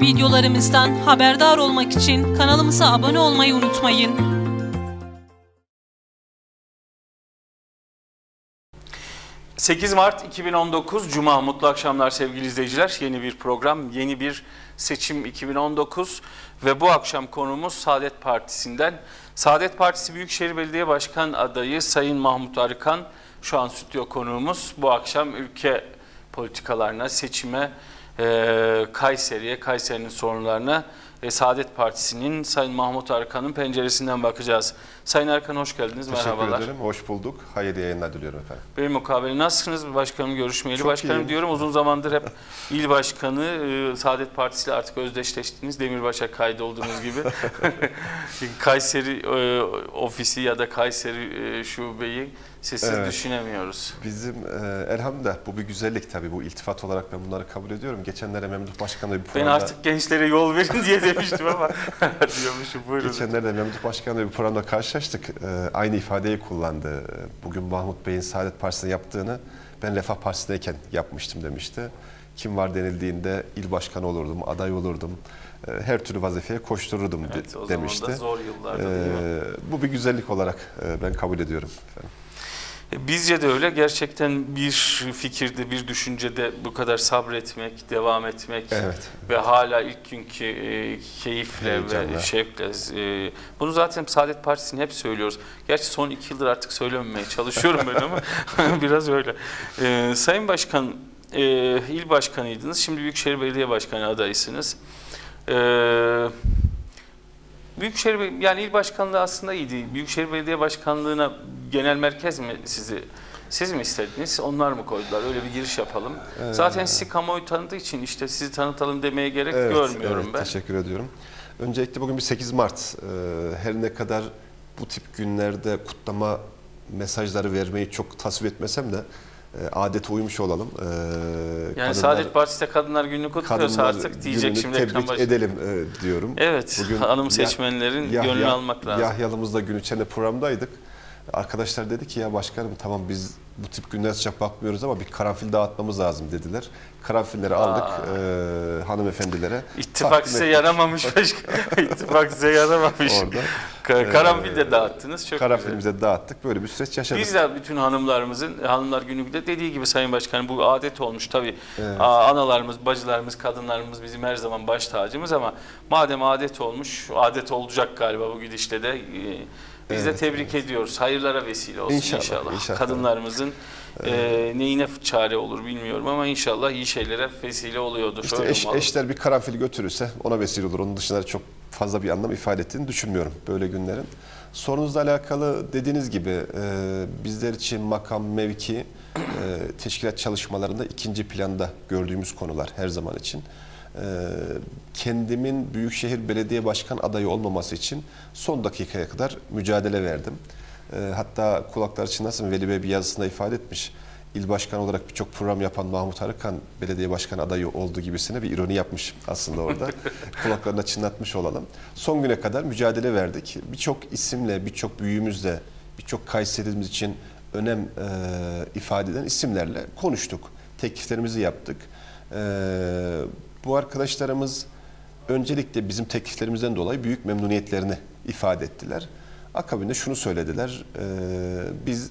Videolarımızdan haberdar olmak için kanalımıza abone olmayı unutmayın. ...8 Mart 2019 Cuma mutlu akşamlar sevgili izleyiciler. Yeni bir program, yeni bir seçim 2019 ve bu akşam konumuz Saadet Partisi'nden. Saadet Partisi Büyükşehir Belediye Başkan adayı Sayın Mahmut Arıkan şu an stüdyo konuğumuz. Bu akşam ülke politikalarına, seçime, e, Kayseri'ye, Kayseri'nin sorunlarına ve Saadet Partisi'nin Sayın Mahmut Arkan'ın penceresinden bakacağız. Sayın Arkan hoş geldiniz. Teşekkür Merhabalar. ederim. Hoş bulduk. Hayırlı yayınlar diliyorum efendim. Benim mukabele nasılsınız başkanım görüşmeyeli? Çok Başkanım iyiyim. diyorum uzun zamandır hep il başkanı e, Saadet Partisi ile artık özdeşleştiniz. Demirbaş'a kaydolduğunuz gibi. Kayseri e, ofisi ya da Kayseri e, şubeyi sizsiz Evet. düşünemiyoruz. Bizim e, elhamdülillah bu bir güzellik tabii. Bu iltifat olarak ben bunları kabul ediyorum. Geçenlerde Memduh Başkan'la bir Ben programda... artık gençlere yol verin diye demiştim ama diyormuşum buyurun. Geçenlerde Memduh Başkan'la bir programda karşılaştık. E, aynı ifadeyi kullandı. Bugün Mahmut Bey'in Saadet Partisi'ne yaptığını ben Refah Partisi'ndeyken yapmıştım demişti. Kim var denildiğinde il başkanı olurdum, aday olurdum. E, Her türlü vazifeye koştururdum Evet, o zaman demişti. da zor yıllarda değil mi? E, Bu bir güzellik olarak e, ben kabul ediyorum. Efendim. Bizce de öyle. Gerçekten bir fikirde, bir düşüncede bu kadar sabretmek, devam etmek Evet. ve hala ilk günkü e, keyifle ve Heyecanla. şevkle. e, bunu zaten Saadet Partisi'ni hep söylüyoruz. Gerçi son iki yıldır artık söylememeye çalışıyorum ben ama biraz öyle. E, Sayın Başkan, il başkanıydınız. Şimdi Büyükşehir Belediye Başkanı adaysınız. E, Büyükşehir yani il başkanlığı aslında iyiydi. Büyükşehir Belediye Başkanlığı'na genel merkez mi sizi siz mi istediniz? Onlar mı koydular? Öyle bir giriş yapalım. Zaten sizi kamuoyu tanıdığı için işte sizi tanıtalım demeye gerek Evet, görmüyorum evet, ben. Teşekkür ediyorum. Öncelikle bugün bir 8 Mart. Ee, Her ne kadar bu tip günlerde kutlama mesajları vermeyi çok tasvip etmesem de adete uymuş olalım. Ee, Yani kadınlar- Saadet Partisi de Kadınlar Günü'nü kutluyorsa artık diyecek şimdi tebrik başı. edelim e, diyorum. Evet, Bugün hanım seçmenlerin Yahya- gönlünü almak lazım. Yahyalımızda gün içinde programdaydık. Arkadaşlar dedi ki ya başkanım tamam biz bu tip günlere sıcak bakmıyoruz ama bir karanfil dağıtmamız lazım dediler. Karanfilleri aldık e, hanımefendilere. İttifak takdim size ettik. yaramamış başkan. İttifak size yaramamış. Orada. Ka- Karanfil de dağıttınız. Çok güzel. Karanfilimize dağıttık. Böyle bir süreç yaşadık. Biz de bütün hanımlarımızın, hanımlar günü de dediği gibi Sayın Başkanım bu adet olmuş tabii. Evet. Aa, Analarımız, bacılarımız, kadınlarımız bizim her zaman baş tacımız ama madem adet olmuş, adet olacak galiba bu gidişle de. e, Biz de Evet, tebrik ediyoruz. Hayırlara vesile olsun inşallah. İnşallah, inşallah. Kadınlarımızın e, neyine çare olur bilmiyorum ama inşallah iyi şeylere vesile oluyordur. İşte Öyle eş- eşler bir karanfil götürürse ona vesile olur. Onun dışında çok fazla bir anlam ifade ettiğini düşünmüyorum böyle günlerin. Sorunuzla alakalı dediğiniz gibi e, bizler için makam, mevki, e, teşkilat çalışmalarında ikinci planda gördüğümüz konular her zaman için. E, kendimin Büyükşehir Belediye Başkan adayı olmaması için son dakikaya kadar mücadele verdim. E, hatta kulaklar çınlasın Veli Bey bir yazısında ifade etmiş. İl başkanı olarak birçok program yapan Mahmut Arıkan belediye başkanı adayı olduğu gibisine bir ironi yapmış aslında orada. Kulaklarına çınlatmış olalım. Son güne kadar mücadele verdik. Birçok isimle, birçok büyüğümüzle, birçok Kayserimiz için önem e, ifade eden isimlerle konuştuk. Tekliflerimizi yaptık. E, bu arkadaşlarımız öncelikle bizim tekliflerimizden dolayı büyük memnuniyetlerini ifade ettiler. Akabinde şunu söylediler. e, biz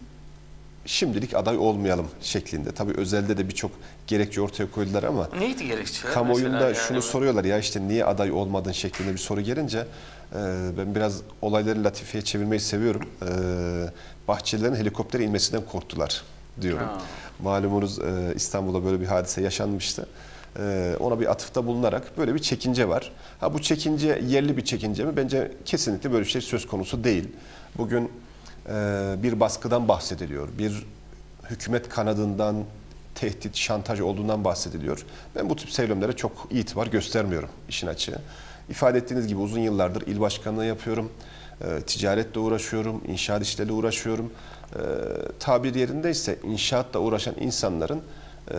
şimdilik aday olmayalım şeklinde. Tabii özelde de birçok gerekçe ortaya koydular ama Neydi gerekçe? kamuoyunda mesela şunu yani? soruyorlar ya işte niye aday olmadın şeklinde bir soru gelince e, ben biraz olayları latifeye çevirmeyi seviyorum. E, Bahçelilerin helikoptere inmesinden korktular diyorum. Ha. Malumunuz e, İstanbul'da böyle bir hadise yaşanmıştı. E, ona bir atıfta bulunarak böyle bir çekince var. Ha bu çekince yerli bir çekince mi? Bence kesinlikle böyle bir şey söz konusu değil. Bugün e, bir baskıdan bahsediliyor. Bir hükümet kanadından tehdit, şantaj olduğundan bahsediliyor. Ben bu tip söylemlere çok itibar göstermiyorum işin açığı. İfade ettiğiniz gibi uzun yıllardır il başkanlığı yapıyorum. E, ticaretle uğraşıyorum, inşaat işleriyle uğraşıyorum. E, tabir yerindeyse inşaatla uğraşan insanların e,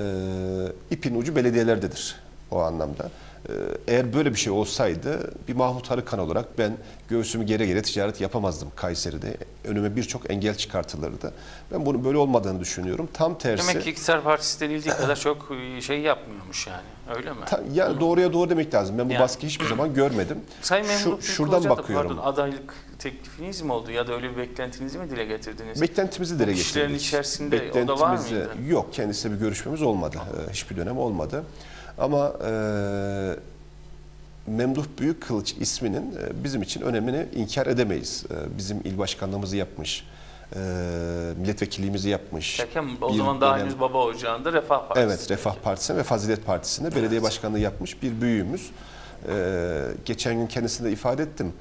ipin ucu belediyelerdedir o anlamda. Ee, Eğer böyle bir şey olsaydı bir Mahmut Arıkan olarak ben göğsümü gere gere ticaret yapamazdım Kayseri'de. Önüme birçok engel çıkartılırdı. Ben bunun böyle olmadığını düşünüyorum. Tam tersi. Demek ki iktidar partisi denildiği kadar çok e, şey yapmıyormuş yani. Öyle mi? Ta- yani doğruya doğru demek lazım. Ben bu Yani. baskıyı hiçbir zaman görmedim. Sayın Şu- Memduh şuradan Büyükkılıç'a da bakıyorum. Pardon, adaylık teklifiniz mi oldu ya da öyle bir beklentinizi mi dile getirdiniz? Beklentimizi dile getirdik. içerisinde o da var Beklentimizi- mıydı? Yok, kendisiyle bir görüşmemiz olmadı. Ee, Hiçbir dönem olmadı. Ama e, Memduh Büyükkılıç isminin e, bizim için önemini inkar edemeyiz. E, bizim il başkanlığımızı yapmış, e, milletvekilliğimizi yapmış. Derken o bir zaman daha dönem- henüz Baba Ocağı'nda Refah Partisi. Evet, Refah Partisi'ne ve Fazilet Partisi'ne belediye başkanlığı yapmış bir büyüğümüz. Ee, geçen gün kendisine de ifade ettim.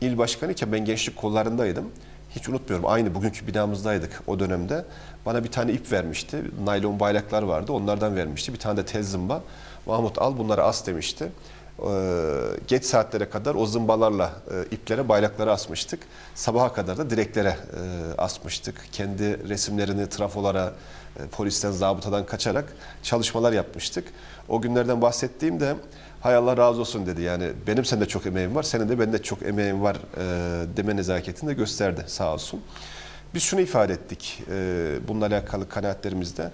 İl başkanı iken ben gençlik kollarındaydım. Hiç unutmuyorum. Aynı bugünkü binamızdaydık o dönemde. Bana bir tane ip vermişti. Naylon bayraklar vardı. Onlardan vermişti. Bir tane de tel zımba. Mahmut al bunları as demişti. Ee, geç saatlere kadar o zımbalarla e, iplere bayrakları asmıştık. Sabaha kadar da direklere e, asmıştık. Kendi resimlerini trafolara, e, polisten, zabıtadan kaçarak çalışmalar yapmıştık. O günlerden bahsettiğimde hay Allah razı olsun dedi. Yani benim sende çok emeğim var, senin de bende çok emeğim var e, deme nezaketini de gösterdi sağ olsun. Biz şunu ifade ettik e, bununla alakalı kanaatlerimizde.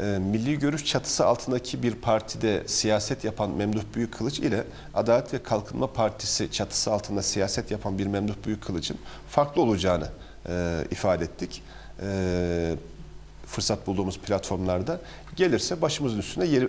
E, milli görüş çatısı altındaki bir partide siyaset yapan Memduh Büyükkılıç ile Adalet ve Kalkınma Partisi çatısı altında siyaset yapan bir Memduh Büyükkılıç'ın farklı olacağını e, ifade ettik. E, fırsat bulduğumuz platformlarda gelirse başımızın üstünde yeri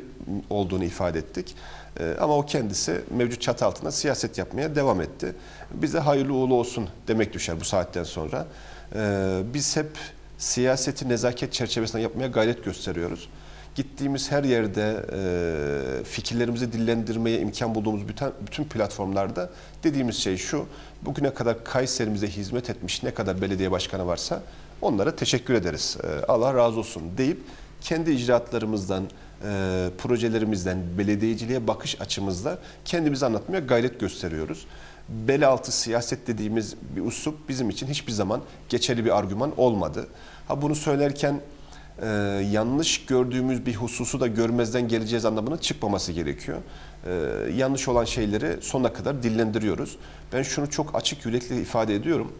olduğunu ifade ettik. E, ama o kendisi mevcut çatı altında siyaset yapmaya devam etti. Bize hayırlı uğurlu olsun demek düşer bu saatten sonra. E, biz hep siyaseti nezaket çerçevesinde yapmaya gayret gösteriyoruz. Gittiğimiz her yerde e, fikirlerimizi dillendirmeye imkan bulduğumuz bütün, bütün platformlarda dediğimiz şey şu. Bugüne kadar Kayserimize hizmet etmiş ne kadar belediye başkanı varsa onlara teşekkür ederiz. E, Allah razı olsun deyip kendi icraatlarımızdan, e, projelerimizden, belediyeciliğe bakış açımızda kendimizi anlatmaya gayret gösteriyoruz. Bel altı siyaset dediğimiz bir usup bizim için hiçbir zaman geçerli bir argüman olmadı. Ha bunu söylerken e, yanlış gördüğümüz bir hususu da görmezden geleceğiz anlamına çıkmaması gerekiyor. E, yanlış olan şeyleri sonuna kadar dillendiriyoruz. Ben şunu çok açık yürekli ifade ediyorum.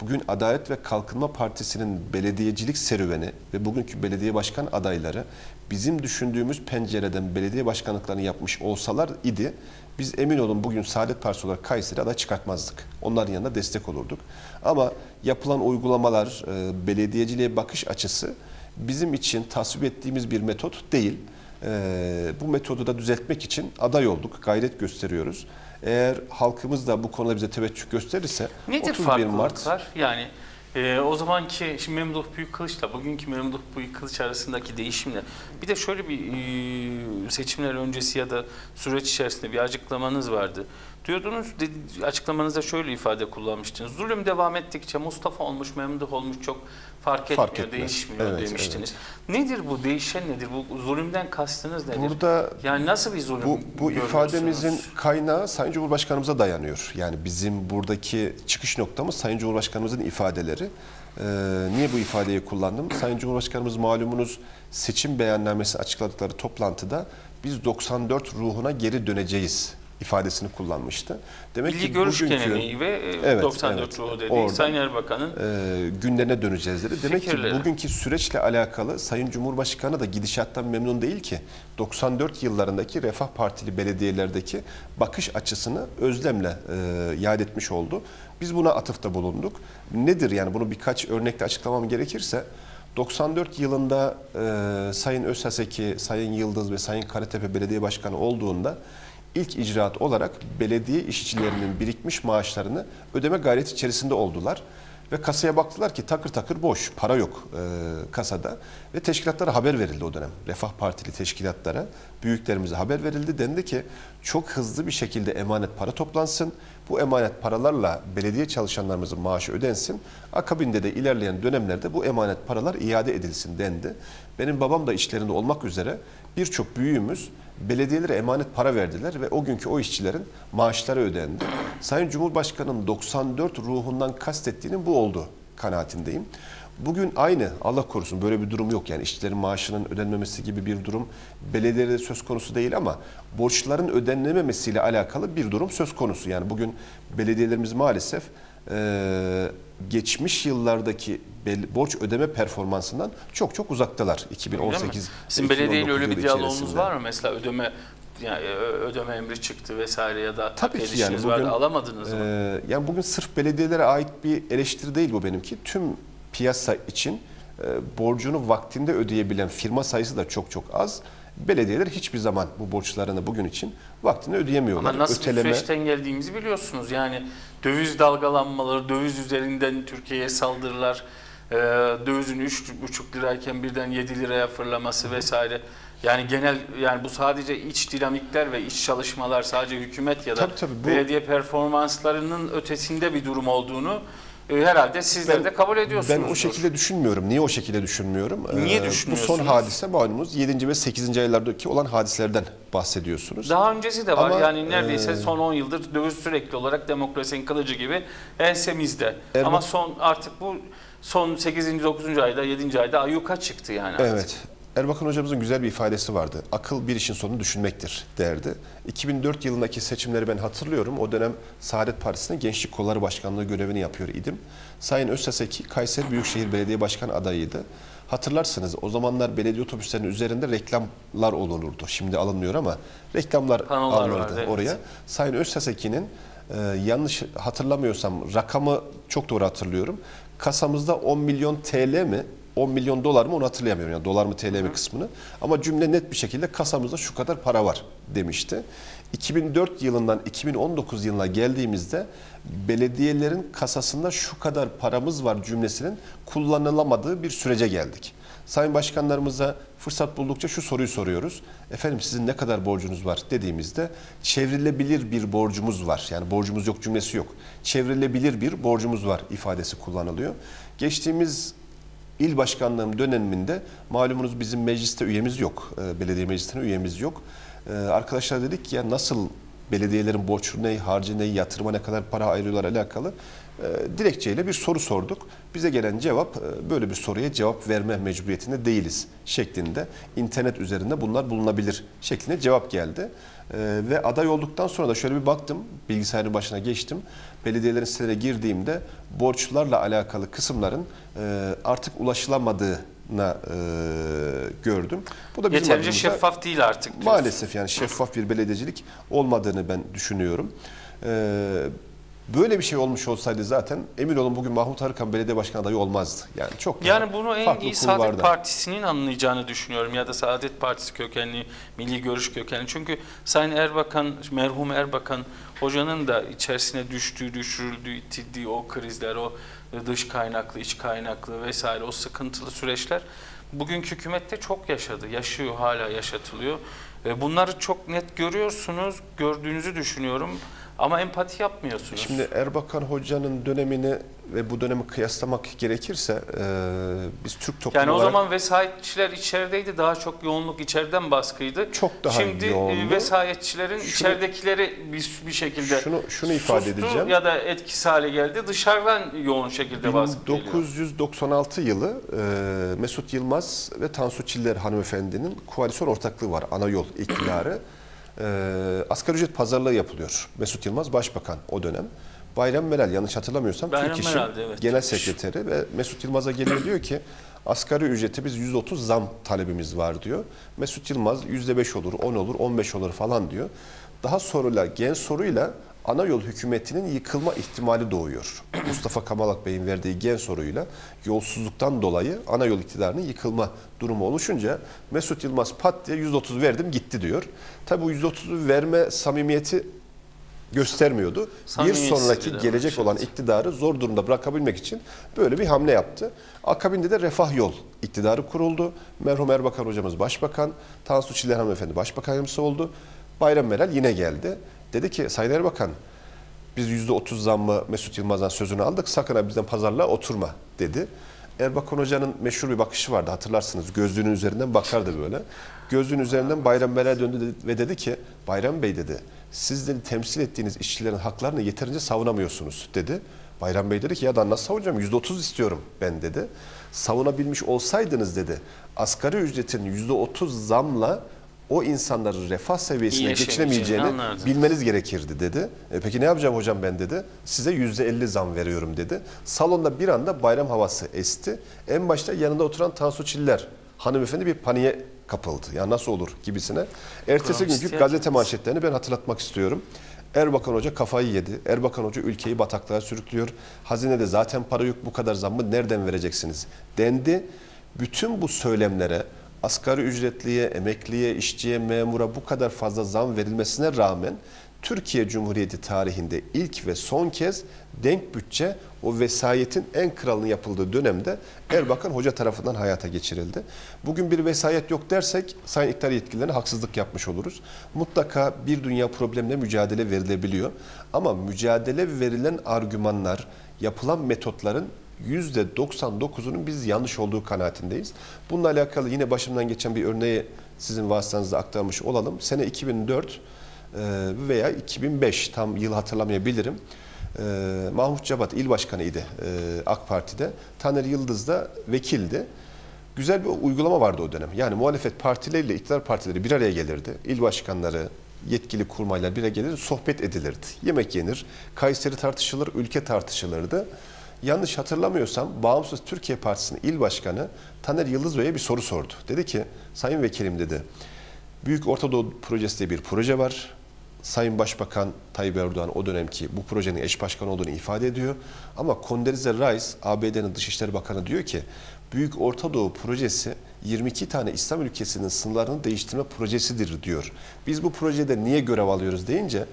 Bugün Adalet ve Kalkınma Partisi'nin belediyecilik serüveni ve bugünkü belediye başkan adayları bizim düşündüğümüz pencereden belediye başkanlıklarını yapmış olsalar idi biz emin olun bugün Saadet Partisi olarak Kayseri aday çıkartmazdık. Onların yanında destek olurduk. Ama yapılan uygulamalar, e, belediyeciliğe bakış açısı bizim için tasvip ettiğimiz bir metot değil. E, bu metodu da düzeltmek için aday olduk, gayret gösteriyoruz. Eğer halkımız da bu konuda bize teveccüh gösterirse Nedir 31 farklılıklar? Mart Yani e, o zamanki şimdi Memduh Büyükkılıç'la bugünkü Memduh Büyükkılıç arasındaki değişimle bir de şöyle bir e, seçimler öncesi ya da süreç içerisinde bir açıklamanız vardı. Diyordunuz açıklamanızda şöyle ifade kullanmıştınız. Zulüm devam ettikçe Mustafa olmuş, Memduh olmuş çok fark etmiyor, Fark etmez. değişmiyor Evet, demiştiniz. Nedir bu değişen nedir? Bu zulümden kastınız nedir? Burada yani nasıl bir zulüm Bu, bu ifademizin kaynağı Sayın Cumhurbaşkanımıza dayanıyor. Yani bizim buradaki çıkış noktamız Sayın Cumhurbaşkanımızın ifadeleri. Ee, niye bu ifadeyi kullandım? Sayın Cumhurbaşkanımız malumunuz seçim beyannamesi açıkladıkları toplantıda biz 94 ruhuna geri döneceğiz ifadesini kullanmıştı. Demek Milli ki görüş bugünkü geleneği ve e, Evet, 94 evet. ruhu dediği Orada- Sayın Erbakan'ın e, günlerine döneceğiz dedi. Demek Fikirleri. ki bugünkü süreçle alakalı Sayın Cumhurbaşkanı da gidişattan memnun değil ki. 94 yıllarındaki Refah Partili belediyelerdeki bakış açısını özlemle e, yad etmiş oldu. Biz buna atıfta bulunduk. Nedir yani bunu birkaç örnekle açıklamam gerekirse 94 yılında e, Sayın Özhaseki, Sayın Yıldız ve Sayın Karatepe Belediye Başkanı olduğunda ilk icraat olarak belediye işçilerinin birikmiş maaşlarını ödeme gayreti içerisinde oldular. Ve kasaya baktılar ki takır takır boş, para yok e, kasada. Ve teşkilatlara haber verildi o dönem. Refah Partili teşkilatlara, büyüklerimize haber verildi. Dendi ki çok hızlı bir şekilde emanet para toplansın. Bu emanet paralarla belediye çalışanlarımızın maaşı ödensin. Akabinde de ilerleyen dönemlerde bu emanet paralar iade edilsin dendi. Benim babam da işlerinde olmak üzere birçok büyüğümüz belediyelere emanet para verdiler ve o günkü o işçilerin maaşları ödendi. Sayın Cumhurbaşkanı'nın 94 ruhundan kastettiğinin bu oldu kanaatindeyim. Bugün aynı Allah korusun böyle bir durum yok. Yani işçilerin maaşının ödenmemesi gibi bir durum belediyede söz konusu değil ama borçların ödenememesiyle alakalı bir durum söz konusu. Yani bugün belediyelerimiz maalesef e, geçmiş yıllardaki borç ödeme performansından çok çok uzaktalar. Öyle mi? 2018 Sizin belediyeyle öyle bir diyaloğunuz var mı? Mesela ödeme yani ö- ödeme emri çıktı vesaire ya da tabii ki yani bugün, vardı alamadınız mı? e, yani bugün sırf belediyelere ait bir eleştiri değil bu benimki. Tüm piyasa için e, borcunu vaktinde ödeyebilen firma sayısı da çok çok az. Belediyeler hiçbir zaman bu borçlarını bugün için vaktinde ödeyemiyorlar. Ama nasıl Öteleme, bir süreçten geldiğimizi biliyorsunuz. Yani döviz dalgalanmaları, döviz üzerinden Türkiye'ye saldırılar, e, dövizin 3,5 lirayken birden 7 liraya fırlaması vesaire. Yani genel yani bu sadece iç dinamikler ve iç çalışmalar sadece hükümet ya da Tabii, tabii, bu- belediye performanslarının ötesinde bir durum olduğunu e, herhalde sizler de kabul ediyorsunuz. Ben o şekilde düşünmüyorum. Niye o şekilde düşünmüyorum? Niye Ee, Bu son hadise malumunuz 7. ve 8. aylardaki olan hadiselerden bahsediyorsunuz. Daha öncesi de var. Ama, yani neredeyse e, son 10 yıldır döviz sürekli olarak demokrasinin kılıcı gibi ensemizde. Erba- Ama son artık bu son 8. 9. ayda 7. ayda ayyuka çıktı yani. artık. Evet. Erbakan hocamızın güzel bir ifadesi vardı. Akıl bir işin sonunu düşünmektir derdi. 2004 yılındaki seçimleri ben hatırlıyorum. O dönem Saadet Partisi'nin Gençlik Kolları Başkanlığı görevini yapıyor idim. Sayın Özseseki Kayseri Büyükşehir Belediye Başkanı adayıydı. Hatırlarsınız o zamanlar belediye otobüslerinin üzerinde reklamlar olurdu. Şimdi alınmıyor ama reklamlar Panolar alınırdı vardı, evet. oraya. Sayın Özseseki'nin e, yanlış hatırlamıyorsam rakamı çok doğru hatırlıyorum. Kasamızda 10 milyon TL mi 10 milyon dolar mı onu hatırlayamıyorum. Yani dolar mı TL mi kısmını. Ama cümle net bir şekilde kasamızda şu kadar para var demişti. 2004 yılından 2019 yılına geldiğimizde belediyelerin kasasında şu kadar paramız var cümlesinin kullanılamadığı bir sürece geldik. Sayın başkanlarımıza fırsat buldukça şu soruyu soruyoruz. Efendim sizin ne kadar borcunuz var dediğimizde çevrilebilir bir borcumuz var. Yani borcumuz yok cümlesi yok. Çevrilebilir bir borcumuz var ifadesi kullanılıyor. Geçtiğimiz il başkanlığım döneminde malumunuz bizim mecliste üyemiz yok. E, Belediye meclisine üyemiz yok. E, Arkadaşlar dedik ki ya nasıl belediyelerin borcu ne, harcı ne, yatırıma ne kadar para ayırıyorlar alakalı dilekçeyle bir soru sorduk. Bize gelen cevap e, böyle bir soruya cevap verme mecburiyetinde değiliz şeklinde. internet üzerinde bunlar bulunabilir şeklinde cevap geldi. E, ve aday olduktan sonra da şöyle bir baktım, bilgisayarın başına geçtim. Belediyelerin sitelerine girdiğimde borçlarla alakalı kısımların e, artık ulaşılamadığına e, gördüm. Bu da bizim Yeterince şeffaf değil artık. diyorsun. Maalesef yani şeffaf bir belediyecilik olmadığını ben düşünüyorum. Ee, böyle bir şey olmuş olsaydı zaten emin olun bugün Mahmut Arıkan belediye başkanı adayı olmazdı. Yani çok Yani bunu en farklı iyi Saadet kulvarda. Partisi'nin anlayacağını düşünüyorum ya da Saadet Partisi kökenli, Milli Görüş kökenli. Çünkü Sayın Erbakan, merhum Erbakan hocanın da içerisine düştüğü, düşürüldüğü, itildiği o krizler, o dış kaynaklı, iç kaynaklı vesaire o sıkıntılı süreçler bugünkü hükümette çok yaşadı, yaşıyor, hala yaşatılıyor. E, Bunları çok net görüyorsunuz, gördüğünüzü düşünüyorum ama empati yapmıyorsunuz. Şimdi Erbakan Hoca'nın dönemini ve bu dönemi kıyaslamak gerekirse e, biz Türk toplumu Yani o olarak zaman vesayetçiler içerideydi. Daha çok yoğunluk içeriden baskıydı. Çok daha Şimdi e, yoğundu. vesayetçilerin Şunu- içeridekileri bir, bir şekilde Şunu- şunu ifade sustu edeceğim. ya da etkisiz hale geldi. Dışarıdan yoğun şekilde baskı geliyor. 1996 yılı e, Mesut Yılmaz ve Tansu Çiller hanımefendinin koalisyon ortaklığı var. Ana yol iktidarı. E, asgari ücret pazarlığı yapılıyor. Mesut Yılmaz başbakan o dönem. Bayram Meral yanlış hatırlamıyorsam Bayram Türk İş'in evet, genel sekreteri ve Mesut Yılmaz'a geliyor diyor ki asgari ücrete biz 130 zam talebimiz var diyor. Mesut Yılmaz %5 olur, 10 olur, 15 olur falan diyor. Daha soruyla, gen soruyla ana yol hükümetinin yıkılma ihtimali doğuyor. Mustafa Kamal Akbey'in verdiği gen soruyla yolsuzluktan dolayı ana yol iktidarının yıkılma durumu oluşunca Mesut Yılmaz pat diye 130 verdim gitti diyor. Tabi bu 130'u verme samimiyeti göstermiyordu. Bir sonraki gelecek var, olan iktidarı zor durumda bırakabilmek için böyle bir hamle yaptı. Akabinde de Refah Yol iktidarı kuruldu. Merhum Erbakan hocamız başbakan, Tansu Çiller hanımefendi başbakan yardımcısı oldu. Bayram Meral yine geldi. Dedi ki Sayın Erbakan biz %30 zammı Mesut Yılmaz'dan sözünü aldık. Sakın ha bizden pazarlığa oturma dedi. Erbakan Hoca'nın meşhur bir bakışı vardı hatırlarsınız. Gözlüğünün üzerinden bakardı böyle. Gözlüğün üzerinden Bayram Meral döndü ve dedi ki Bayram Bey dedi siz temsil ettiğiniz işçilerin haklarını yeterince savunamıyorsunuz dedi. Bayram Bey dedi ki ya da nasıl savunacağım %30 istiyorum ben dedi. Savunabilmiş olsaydınız dedi asgari ücretin %30 zamla o insanların refah seviyesine anlardınız. bilmeniz gerekirdi dedi. E, peki ne yapacağım hocam ben dedi. Size %50 zam veriyorum dedi. Salonda bir anda bayram havası esti. En başta yanında oturan Tansu Çiller hanımefendi bir paniğe kapıldı. Ya nasıl olur gibisine. Ertesi Ekonomist günkü gazete manşetlerini ben hatırlatmak istiyorum. Erbakan Hoca kafayı yedi. Erbakan Hoca ülkeyi bataklığa sürüklüyor. Hazinede zaten para yok bu kadar zammı nereden vereceksiniz dendi. Bütün bu söylemlere asgari ücretliye, emekliye, işçiye, memura bu kadar fazla zam verilmesine rağmen Türkiye Cumhuriyeti tarihinde ilk ve son kez denk bütçe o vesayetin en kralının yapıldığı dönemde Erbakan Hoca tarafından hayata geçirildi. Bugün bir vesayet yok dersek Sayın İktidar yetkililerine haksızlık yapmış oluruz. Mutlaka bir dünya problemle mücadele verilebiliyor. Ama mücadele verilen argümanlar, yapılan metotların %99'unun biz yanlış olduğu kanaatindeyiz. Bununla alakalı yine başımdan geçen bir örneği sizin vasıtanızda aktarmış olalım. Sene 2004 e, veya 2005 tam yıl hatırlamayabilirim. E, Mahmut Cevat il başkanıydı e, AK Parti'de. Taner Yıldız da vekildi. Güzel bir uygulama vardı o dönem. Yani muhalefet partileriyle iktidar partileri bir araya gelirdi. İl başkanları, yetkili kurmaylar bir araya gelir, sohbet edilirdi. Yemek yenir, Kayseri tartışılır, ülke tartışılırdı. Yanlış hatırlamıyorsam Bağımsız Türkiye Partisi'nin il başkanı Taner Yıldız Bey'e bir soru sordu. Dedi ki, Sayın Vekilim dedi, Büyük Orta Doğu Projesi diye bir proje var. Sayın Başbakan Tayyip Erdoğan o dönemki bu projenin eş başkanı olduğunu ifade ediyor. Ama Condoleezza Rice, ABD'nin Dışişleri Bakanı diyor ki, Büyük Orta Doğu Projesi 22 tane İslam ülkesinin sınırlarını değiştirme projesidir diyor. Biz bu projede niye görev alıyoruz deyince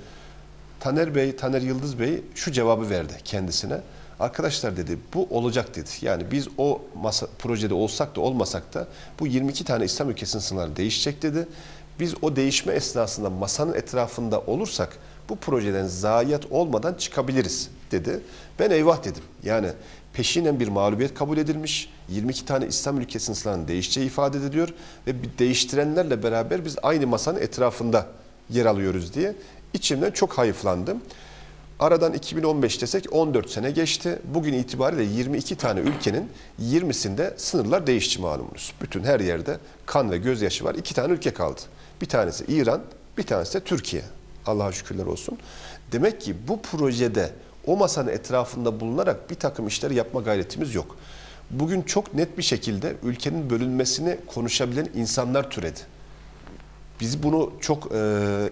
Taner Bey, Taner Yıldız Bey şu cevabı verdi kendisine. Arkadaşlar dedi bu olacak dedi. Yani biz o masa, projede olsak da olmasak da bu 22 tane İslam ülkesinin sınırları değişecek dedi. Biz o değişme esnasında masanın etrafında olursak bu projeden zayiat olmadan çıkabiliriz dedi. Ben eyvah dedim. Yani peşinen bir mağlubiyet kabul edilmiş. 22 tane İslam ülkesinin sınırlarının değişeceği ifade ediliyor. Ve değiştirenlerle beraber biz aynı masanın etrafında yer alıyoruz diye içimden çok hayıflandım. Aradan 2015 desek 14 sene geçti. Bugün itibariyle 22 tane ülkenin 20'sinde sınırlar değişti malumunuz. Bütün her yerde kan ve gözyaşı var. İki tane ülke kaldı. Bir tanesi İran, bir tanesi de Türkiye. Allah'a şükürler olsun. Demek ki bu projede o masanın etrafında bulunarak bir takım işler yapma gayretimiz yok. Bugün çok net bir şekilde ülkenin bölünmesini konuşabilen insanlar türedi. Biz bunu çok e,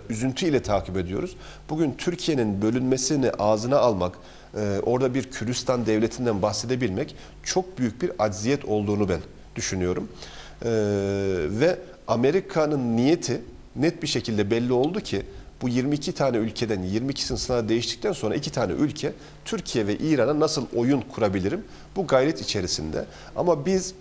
üzüntüyle takip ediyoruz. Bugün Türkiye'nin bölünmesini ağzına almak, e, orada bir Kürdistan devletinden bahsedebilmek çok büyük bir acziyet olduğunu ben düşünüyorum. E, ve Amerika'nın niyeti net bir şekilde belli oldu ki bu 22 tane ülkeden 22'sinin sınavı değiştikten sonra iki tane ülke Türkiye ve İran'a nasıl oyun kurabilirim? Bu gayret içerisinde. Ama biz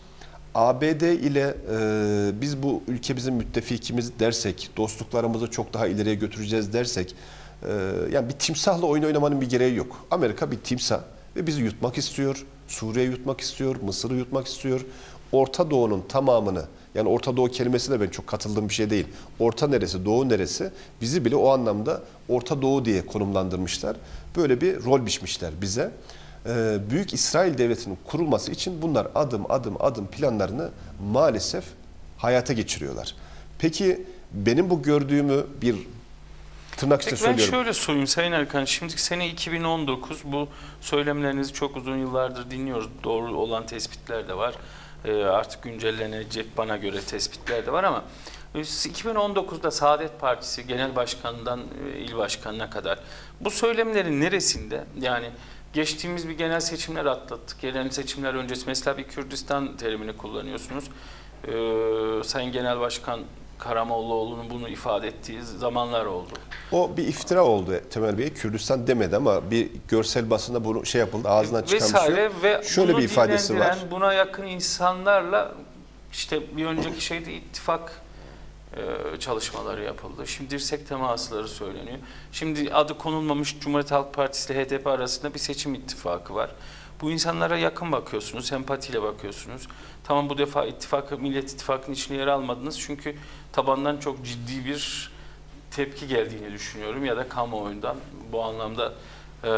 ABD ile e, biz bu ülke bizim müttefikimiz dersek, dostluklarımızı çok daha ileriye götüreceğiz dersek, e, yani bir timsahla oyun oynamanın bir gereği yok. Amerika bir timsah ve bizi yutmak istiyor, Suriye'yi yutmak istiyor, Mısır'ı yutmak istiyor. Orta Doğu'nun tamamını, yani Orta Doğu kelimesine ben çok katıldığım bir şey değil. Orta neresi, Doğu neresi, bizi bile o anlamda Orta Doğu diye konumlandırmışlar. Böyle bir rol biçmişler bize. Ee, Büyük İsrail Devleti'nin kurulması için bunlar adım adım adım planlarını maalesef hayata geçiriyorlar. Peki benim bu gördüğümü bir tırnak içinde Peki ben söylüyorum. şöyle sorayım Sayın Erkan. Şimdi sene 2019 bu söylemlerinizi çok uzun yıllardır dinliyoruz. Doğru olan tespitler de var. Ee, artık güncellenecek bana göre tespitler de var ama e, 2019'da Saadet Partisi Genel Başkanı'ndan e, il başkanına kadar bu söylemlerin neresinde yani geçtiğimiz bir genel seçimler atlattık. Genel seçimler öncesi mesela bir Kürdistan terimini kullanıyorsunuz. Ee, Sayın Genel Başkan Karamollaoğlu'nun bunu ifade ettiği zamanlar oldu. O bir iftira oldu Temel Bey. Kürdistan demedi ama bir görsel basında bunu şey yapıldı. Ağzından çıkan bir şey vesaire ve Şöyle bunu bir ifadesi var. Buna yakın insanlarla işte bir önceki şeyde ittifak çalışmaları yapıldı. Şimdi dirsek temasları söyleniyor. Şimdi adı konulmamış Cumhuriyet Halk Partisi ile HDP arasında bir seçim ittifakı var. Bu insanlara yakın bakıyorsunuz, sempatiyle bakıyorsunuz. Tamam bu defa ittifak, Millet İttifakı'nın içine yer almadınız çünkü tabandan çok ciddi bir tepki geldiğini düşünüyorum ya da kamuoyundan bu anlamda e,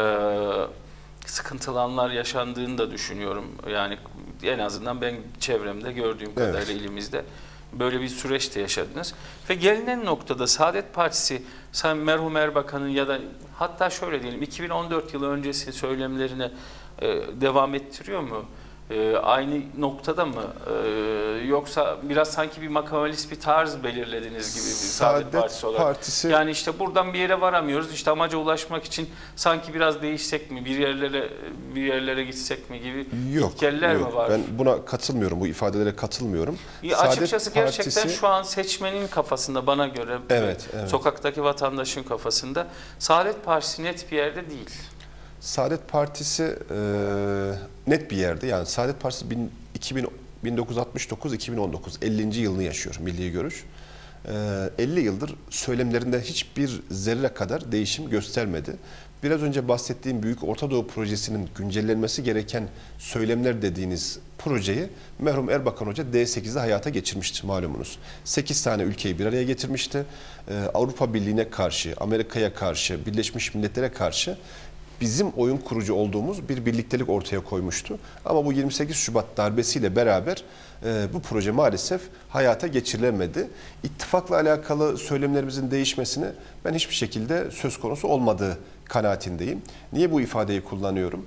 sıkıntılı anlar yaşandığını da düşünüyorum. Yani en azından ben çevremde gördüğüm Evet. kadarıyla ilimizde böyle bir süreçte yaşadınız. Ve gelinen noktada Saadet Partisi merhum Erbakan'ın ya da hatta şöyle diyelim 2014 yılı öncesi söylemlerine e, devam ettiriyor mu? E, aynı noktada mı? E, yoksa biraz sanki bir makamalist bir tarz belirlediniz gibi bir Saadet, Saadet Partisi olarak. Partisi Yani işte buradan bir yere varamıyoruz. İşte amaca ulaşmak için sanki biraz değişsek mi, bir yerlere bir yerlere gitsek mi gibi yok. gitgeller yok. mi var? Ben buna katılmıyorum. Bu ifadelere katılmıyorum. Ya Saadet açıkçası gerçekten Partisi- şu an seçmenin kafasında bana göre, Evet, evet. sokaktaki vatandaşın kafasında Saadet Partisi net bir yerde değil. Saadet Partisi e, net bir yerde. Yani Saadet Partisi bin- 2000 1969-2019 50. yılını yaşıyor Milli Görüş. E, 50 yıldır söylemlerinde hiçbir zerre kadar değişim göstermedi. Biraz önce bahsettiğim Büyük Orta Doğu Projesi'nin güncellenmesi gereken söylemler dediğiniz projeyi merhum Erbakan Hoca D8'de hayata geçirmişti malumunuz. 8 tane ülkeyi bir araya getirmişti. E, Avrupa Birliği'ne karşı, Amerika'ya karşı, Birleşmiş Milletler'e karşı bizim oyun kurucu olduğumuz bir birliktelik ortaya koymuştu. Ama bu 28 Şubat darbesiyle beraber e, bu proje maalesef hayata geçirilemedi. İttifakla alakalı söylemlerimizin değişmesini ben hiçbir şekilde söz konusu olmadığı kanaatindeyim. Niye bu ifadeyi kullanıyorum?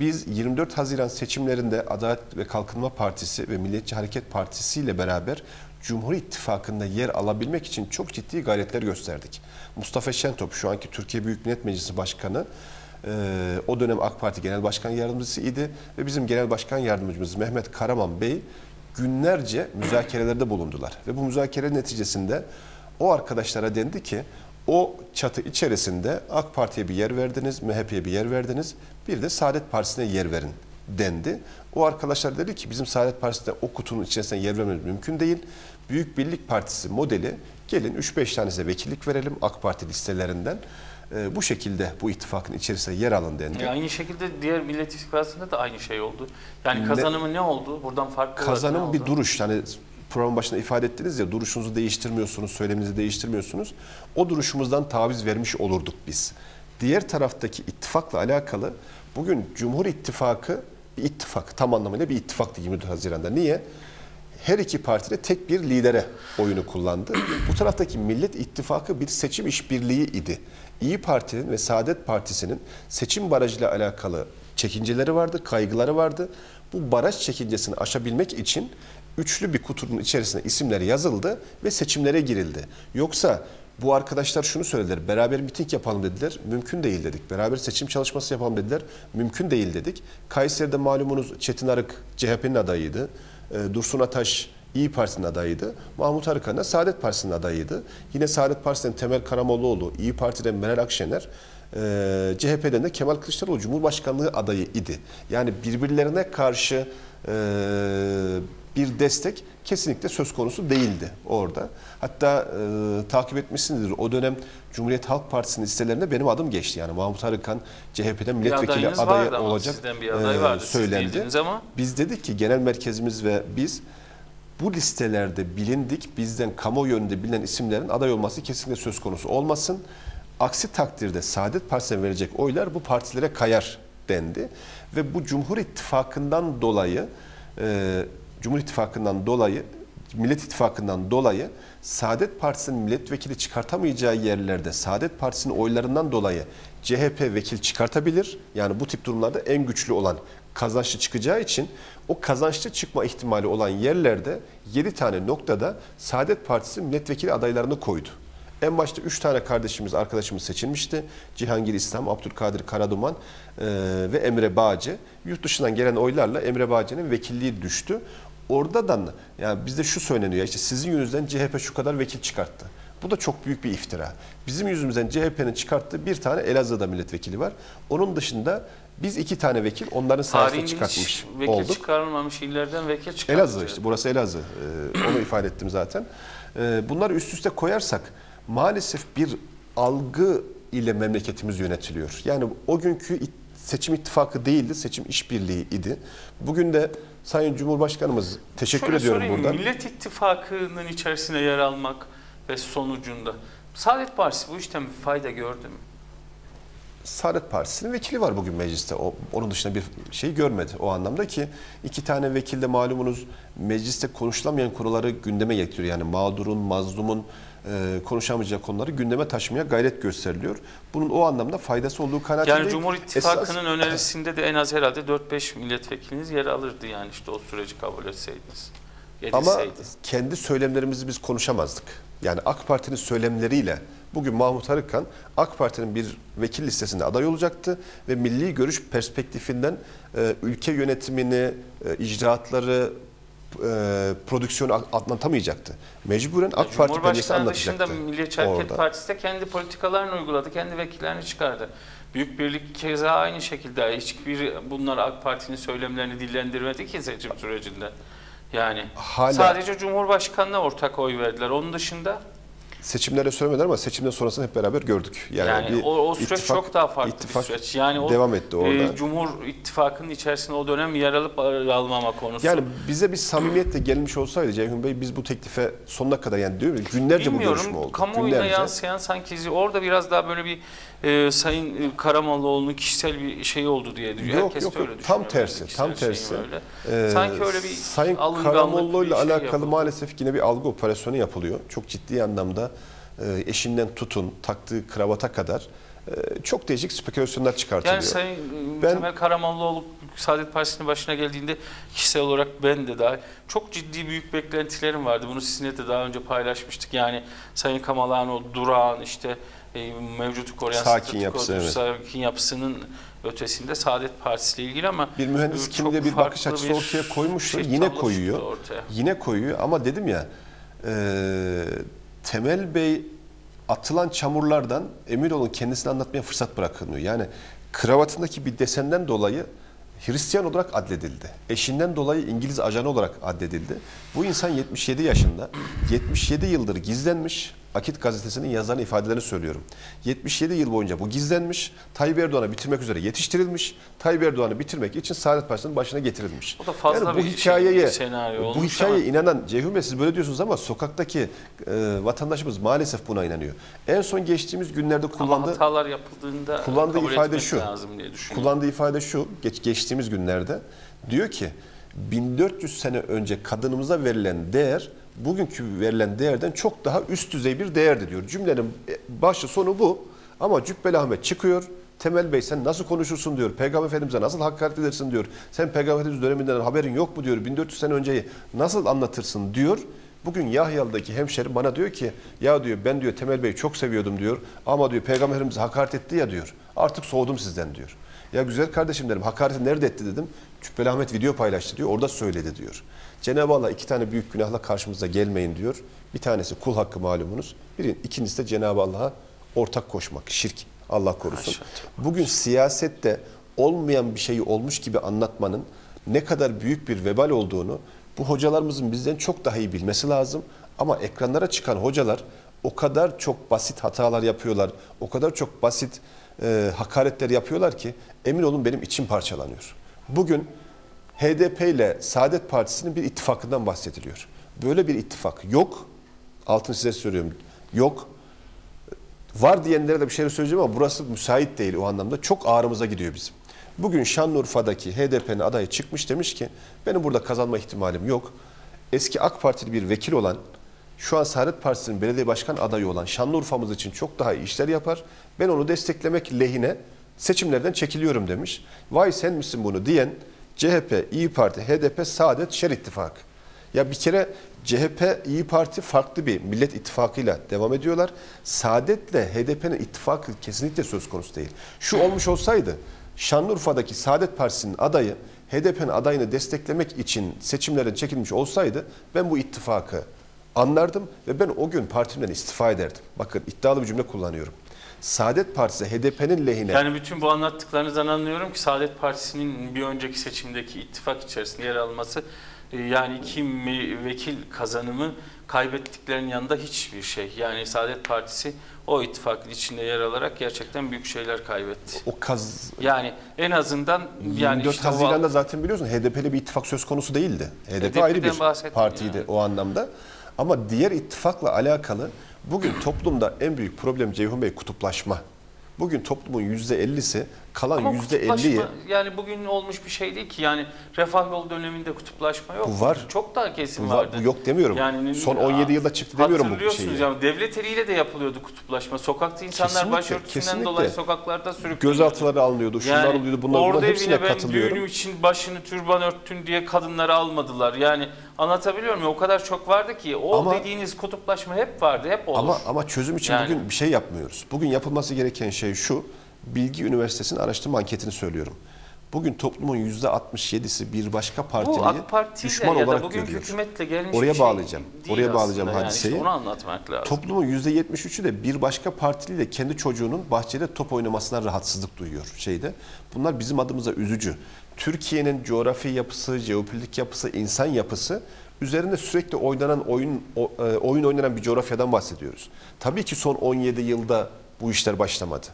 Biz 24 Haziran seçimlerinde Adalet ve Kalkınma Partisi ve Milliyetçi Hareket Partisi ile beraber Cumhur İttifakı'nda yer alabilmek için çok ciddi gayretler gösterdik. Mustafa Şentop şu anki Türkiye Büyük Millet Meclisi Başkanı ee, o dönem AK Parti Genel Başkan Yardımcısı idi ve bizim Genel Başkan Yardımcımız Mehmet Karaman Bey günlerce müzakerelerde bulundular. Ve bu müzakere neticesinde o arkadaşlara dendi ki o çatı içerisinde AK Parti'ye bir yer verdiniz, MHP'ye bir yer verdiniz, bir de Saadet Partisi'ne yer verin dendi. O arkadaşlar dedi ki bizim Saadet Partisi'ne o kutunun içerisine yer vermemiz mümkün değil. Büyük Birlik Partisi modeli gelin 3-5 tanesine vekillik verelim AK Parti listelerinden. Ee, bu şekilde bu ittifakın içerisine yer alın dendi. E, aynı şekilde diğer Millet İttifakı'nda da aynı şey oldu. Yani Ne- kazanımı ne oldu? Buradan farklı ne Kazanım oldu? bir duruş. Yani programın başında ifade ettiniz ya duruşunuzu değiştirmiyorsunuz, söyleminizi değiştirmiyorsunuz. O duruşumuzdan taviz vermiş olurduk biz. Diğer taraftaki ittifakla alakalı bugün Cumhur İttifakı bir ittifak. Tam anlamıyla bir ittifaktı 24 Haziran'da. Niye? Her iki parti de tek bir lidere oyunu kullandı. Bu taraftaki Millet İttifakı bir seçim işbirliği idi. İyi Parti'nin ve Saadet Partisi'nin seçim barajıyla alakalı çekinceleri vardı, kaygıları vardı. Bu baraj çekincesini aşabilmek için üçlü bir kutunun içerisine isimler yazıldı ve seçimlere girildi. Yoksa bu arkadaşlar şunu söylediler. Beraber miting yapalım dediler. Mümkün değil dedik. Beraber seçim çalışması yapalım dediler. Mümkün değil dedik. Kayseri'de malumunuz Çetin Arık CHP'nin adayıydı. Ee, Dursun Ataş İyi Parti'nin adayıydı. Mahmut Arıkan da Saadet Partisi'nin adayıydı. Yine Saadet Partisi'nden Temel Karamollaoğlu, İyi Parti'den Meral Akşener, e, CHP'den de Kemal Kılıçdaroğlu Cumhurbaşkanlığı adayı idi. Yani birbirlerine karşı e, bir destek kesinlikle söz konusu değildi orada. Hatta e, takip etmişsinizdir o dönem Cumhuriyet Halk Partisi'nin listelerinde benim adım geçti. Yani Mahmut Arıkan CHP'den milletvekili adayı olacak aday e, vardı. Siz söylendi. ama. Biz dedik ki genel merkezimiz ve biz bu listelerde bilindik, bizden kamuoyu yönünde bilinen isimlerin aday olması kesinlikle söz konusu olmasın. Aksi takdirde Saadet Partisi'ne verecek oylar bu partilere kayar dendi. Ve bu Cumhur İttifakı'ndan dolayı, e, Cumhur İttifakı'ndan dolayı, Millet İttifakı'ndan dolayı Saadet Partisi'nin milletvekili çıkartamayacağı yerlerde Saadet Partisi'nin oylarından dolayı CHP vekil çıkartabilir. Yani bu tip durumlarda en güçlü olan kazançlı çıkacağı için o kazançlı çıkma ihtimali olan yerlerde 7 tane noktada Saadet Partisi milletvekili adaylarını koydu. En başta 3 tane kardeşimiz, arkadaşımız seçilmişti. Cihangir İslam, Abdülkadir Karaduman e, ve Emre Bağcı. Yurt dışından gelen oylarla Emre Bağcı'nın vekilliği düştü. Oradan yani bizde şu söyleniyor işte sizin yüzünüzden CHP şu kadar vekil çıkarttı. Bu da çok büyük bir iftira. Bizim yüzümüzden CHP'nin çıkarttığı bir tane Elazığ'da milletvekili var. Onun dışında biz iki tane vekil onların sayesinde çıkartmış hiç vekil olduk. çıkarılmamış illerden vekil çıkartıldı. Elazığ işte burası Elazığ. Ee, onu ifade ettim zaten. Ee, bunları üst üste koyarsak maalesef bir algı ile memleketimiz yönetiliyor. Yani o günkü seçim ittifakı değildi, seçim işbirliği idi. Bugün de Sayın Cumhurbaşkanımız teşekkür Şöyle ediyorum sorayım, buradan. Millet İttifakı'nın içerisine yer almak ve sonucunda Saadet Partisi bu işten fayda gördü mü? Saadet Partisi'nin vekili var bugün mecliste. O, onun dışında bir şey görmedi. O anlamda ki iki tane vekil de malumunuz mecliste konuşulamayan konuları gündeme getiriyor. Yani mağdurun, mazlumun e, konuşamayacağı konuları gündeme taşımaya gayret gösteriliyor. Bunun o anlamda faydası olduğu kanaatindeyim. Yani Cumhur İttifakı'nın Esas- önerisinde de en az herhalde 4-5 milletvekiliniz yer alırdı yani işte o süreci kabul etseydiniz. Ama Edilseydi. kendi söylemlerimizi biz konuşamazdık. Yani AK Parti'nin söylemleriyle bugün Mahmut Arıkan AK Parti'nin bir vekil listesinde aday olacaktı ve milli görüş perspektifinden e, ülke yönetimini, e, icraatları, e, prodüksiyonu anlatamayacaktı. Mecburen AK Parti pendesi Cumhurbaşkanı dışında anlatacaktı. Milliyetçi Hareket orada. Partisi de kendi politikalarını uyguladı, kendi vekillerini çıkardı. Büyük Birlik keza aynı şekilde hiçbir bunlar AK Parti'nin söylemlerini dillendirmedi ki seçim sürecinde. Yani Hala- sadece Cumhurbaşkanı'na ortak oy verdiler. Onun dışında Seçimlere söylemediler ama seçimden sonrasını hep beraber gördük. yani, bir o, o süreç ittifak- çok daha farklı ittifak bir süreç. Yani o devam etti orada. e, Cumhur İttifakı'nın içerisinde o dönem yer alıp almama konusu. Yani bize bir samimiyetle gelmiş olsaydı Ceyhun Bey biz bu teklife sonuna kadar yani diyor ya, günlerce bu görüşme Bilmiyorum. oldu. Kamuoyuna Günlerce. yansıyan sanki orada biraz daha böyle bir e, Sayın Karamollaoğlu'nun kişisel bir şey oldu diye düşünüyor. Yok, Herkes yok, de yok. öyle Tam tersi, tam tersi. öyle. Ee, Sanki öyle bir Sayın alınganlık Karamollaoğlu bir ile şey alakalı yapıldı. maalesef yine bir algı operasyonu yapılıyor. Çok ciddi anlamda e, eşinden tutun, taktığı kravata kadar e, çok değişik spekülasyonlar çıkartılıyor. Yani Sayın e, Ben- Temel Karamollaoğlu Saadet Partisi'nin başına geldiğinde kişisel olarak ben de dahil çok ciddi büyük beklentilerim vardı. Bunu sizinle de daha önce paylaşmıştık. Yani Sayın Kamalanoğlu durağan işte e, mevcutu koruyan Sakin yapısı, evet. sakin yapısının ötesinde Saadet Partisi ile ilgili ama bir mühendis e, kimliğe bir bakış açısı bir ortaya koymuştur. şey Yine koyuyor. Ortaya. Yine koyuyor ama dedim ya e, Temel Bey atılan çamurlardan emin olun kendisini anlatmaya fırsat bırakılmıyor. Yani kravatındaki bir desenden dolayı Hristiyan olarak adledildi. Eşinden dolayı İngiliz ajanı olarak adledildi. Bu insan 77 yaşında. 77 yıldır gizlenmiş. Akit gazetesinin yazan ifadelerini söylüyorum. 77 yıl boyunca bu gizlenmiş. Tayyip Erdoğan'ı bitirmek üzere yetiştirilmiş. Tayyip Erdoğan'ı bitirmek için Saadet Partisi'nin başına getirilmiş. O da fazla yani bu bir şey, hikayeye, bir senaryo bu hikayeye ama- inanan Ceyhun Bey siz böyle diyorsunuz ama sokaktaki e, vatandaşımız maalesef buna inanıyor. En son geçtiğimiz günlerde Ama kullandığı hatalar yapıldığında kullandığı ifade şu. lazım diye. Kullandığı ifade şu. Geç, geçtiğimiz günlerde diyor ki 1400 sene önce kadınımıza verilen değer bugünkü verilen değerden çok daha üst düzey bir değerdi diyor. Cümlenin başı sonu bu. Ama Cübbeli Ahmet çıkıyor. Temel Bey sen nasıl konuşursun diyor. Peygamber Efendimiz'e nasıl hakaret edersin diyor. Sen Peygamber Efendimiz döneminden haberin yok mu diyor. 1400 sene önceyi nasıl anlatırsın diyor. Bugün Yahyalı'daki hemşerim bana diyor ki ya diyor ben diyor Temel Bey'i çok seviyordum diyor. Ama diyor Peygamber Efendimiz hakaret etti ya diyor. Artık soğudum sizden diyor. Ya güzel kardeşim dedim hakareti nerede etti dedim. Cübbeli Ahmet video paylaştı diyor. Orada söyledi diyor. Cenab-ı Allah iki tane büyük günahla karşımıza gelmeyin diyor. Bir tanesi kul hakkı malumunuz. Bir, ikincisi de Cenab-ı Allah'a ortak koşmak, şirk. Allah korusun. Bugün siyasette olmayan bir şeyi olmuş gibi anlatmanın ne kadar büyük bir vebal olduğunu bu hocalarımızın bizden çok daha iyi bilmesi lazım. Ama ekranlara çıkan hocalar o kadar çok basit hatalar yapıyorlar, o kadar çok basit e, hakaretler yapıyorlar ki emin olun benim içim parçalanıyor. Bugün HDP ile Saadet Partisi'nin bir ittifakından bahsediliyor. Böyle bir ittifak yok. Altını size söylüyorum. Yok. Var diyenlere de bir şey söyleyeceğim ama burası müsait değil o anlamda. Çok ağrımıza gidiyor bizim. Bugün Şanlıurfa'daki HDP'nin adayı çıkmış demiş ki benim burada kazanma ihtimalim yok. Eski AK Partili bir vekil olan şu an Saadet Partisi'nin belediye başkan adayı olan Şanlıurfa'mız için çok daha iyi işler yapar. Ben onu desteklemek lehine seçimlerden çekiliyorum demiş. Vay sen misin bunu diyen CHP, İyi Parti, HDP, Saadet, Şer İttifakı. Ya bir kere CHP, İyi Parti farklı bir millet ittifakıyla devam ediyorlar. Saadet'le HDP'nin ittifakı kesinlikle söz konusu değil. Şu olmuş olsaydı Şanlıurfa'daki Saadet Partisi'nin adayı HDP'nin adayını desteklemek için seçimlerden çekilmiş olsaydı ben bu ittifakı anlardım ve ben o gün partimden istifa ederdim. Bakın iddialı bir cümle kullanıyorum. Saadet Partisi HDP'nin lehine Yani bütün bu anlattıklarınızdan anlıyorum ki Saadet Partisi'nin bir önceki seçimdeki ittifak içerisinde yer alması e, yani iki vekil kazanımı kaybettiklerinin yanında hiçbir şey. Yani Saadet Partisi o ittifakın içinde yer alarak gerçekten büyük şeyler kaybetti. o kaz Yani en azından yani 24 işte o- Haziran'da zaten biliyorsun HDP'li bir ittifak söz konusu değildi. HDP HDP'den ayrı bir partiydi yani. o anlamda. Ama diğer ittifakla alakalı bugün toplumda en büyük problem Ceyhun Bey kutuplaşma. Bugün toplumun %50'si kalan Ama %50'yi kutuplaşma yani bugün olmuş bir şey değil ki. Yani refah yol döneminde kutuplaşma yok. Bu var. Çok daha kesin Bu var, vardı. bu yok demiyorum. Son 17 yılda çıktı demiyorum bu Hatırlıyorsunuz şeyi. yani devlet eliyle de yapılıyordu kutuplaşma. Sokakta insanlar Kesinlikle, başörtüsünden kesinlikle. dolayı sokaklarda sürükleniyordu. gözaltıları alınıyordu, şunlar oluyordu, bunlar, bunların orada hepsine ben katılıyorum. düğünüm için başını türban örttün diye kadınları almadılar. Yani anlatabiliyor muyum? O kadar çok vardı ki o Ama- dediğiniz kutuplaşma hep vardı, hep olur. Ama ama çözüm için Yani. bugün bir şey yapmıyoruz. Bugün yapılması gereken şey şu. Bilgi Üniversitesi'nin araştırma anketini söylüyorum. Bugün toplumun %67'si bir başka partiyi düşman ya da olarak bugünkü görüyor. hükümetle gelmiş Oraya şey bağlayacağım. değil Oraya bağlayacağım hadiseyi. Yani işte onu anlatmak lazım. Toplumun %73'ü de bir başka partiliyle kendi çocuğunun bahçede top oynamasından rahatsızlık duyuyor şeyde. Bunlar bizim adımıza üzücü. Türkiye'nin coğrafi yapısı, jeopolitik yapısı, insan yapısı üzerinde sürekli oynanan oyun e, oyun oynanan bir coğrafyadan bahsediyoruz. Tabii ki son 17 yılda bu işler başlamadı.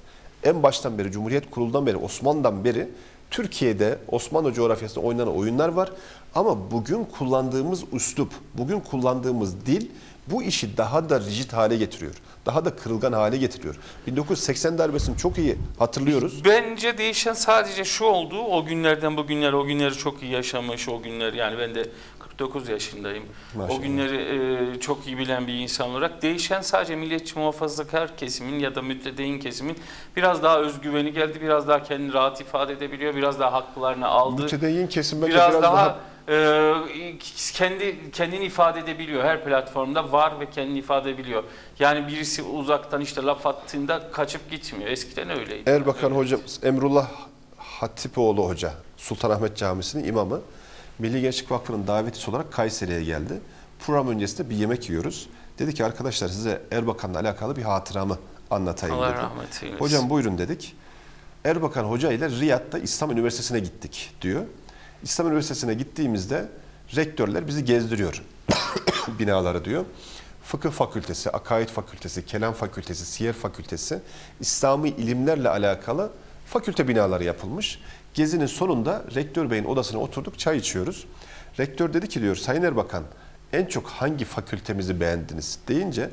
En baştan beri Cumhuriyet kuruldan beri Osmanlı'dan beri Türkiye'de Osmanlı coğrafyasında oynanan oyunlar var. Ama bugün kullandığımız üslup, bugün kullandığımız dil bu işi daha da rigid hale getiriyor. Daha da kırılgan hale getiriyor. 1980 darbesini çok iyi hatırlıyoruz. Bence değişen sadece şu oldu. O günlerden bugünler, o günleri çok iyi yaşamış o günler. Yani ben de 49 yaşındayım. Maşallah. O günleri e, çok iyi bilen bir insan olarak değişen sadece milliyetçi muhafazakar kesimin ya da müttedeyin kesimin biraz daha özgüveni geldi. Biraz daha kendini rahat ifade edebiliyor. Biraz daha haklarını aldı. Mütedeyyin kesim biraz, biraz, daha, daha, e, kendi kendini ifade edebiliyor. Her platformda var ve kendini ifade edebiliyor. Yani birisi uzaktan işte laf attığında kaçıp gitmiyor. Eskiden öyleydi. Erbakan hocamız Emrullah Hatipoğlu Hoca Sultanahmet Camisi'nin imamı Milli Gençlik Vakfı'nın davetçisi olarak Kayseri'ye geldi. Program öncesinde bir yemek yiyoruz. Dedi ki arkadaşlar size Erbakan'la alakalı bir hatıramı anlatayım Allah dedi. rahmet eylesin. Hocam buyurun dedik. Erbakan Hoca ile Riyad'da İslam Üniversitesi'ne gittik diyor. İslam Üniversitesi'ne gittiğimizde rektörler bizi gezdiriyor binaları diyor. Fıkıh Fakültesi, Akaid Fakültesi, Kelam Fakültesi, Siyer Fakültesi, İslami ilimlerle alakalı fakülte binaları yapılmış. Gezinin sonunda rektör beyin odasına oturduk, çay içiyoruz. Rektör dedi ki diyor, Sayın Erbakan en çok hangi fakültemizi beğendiniz deyince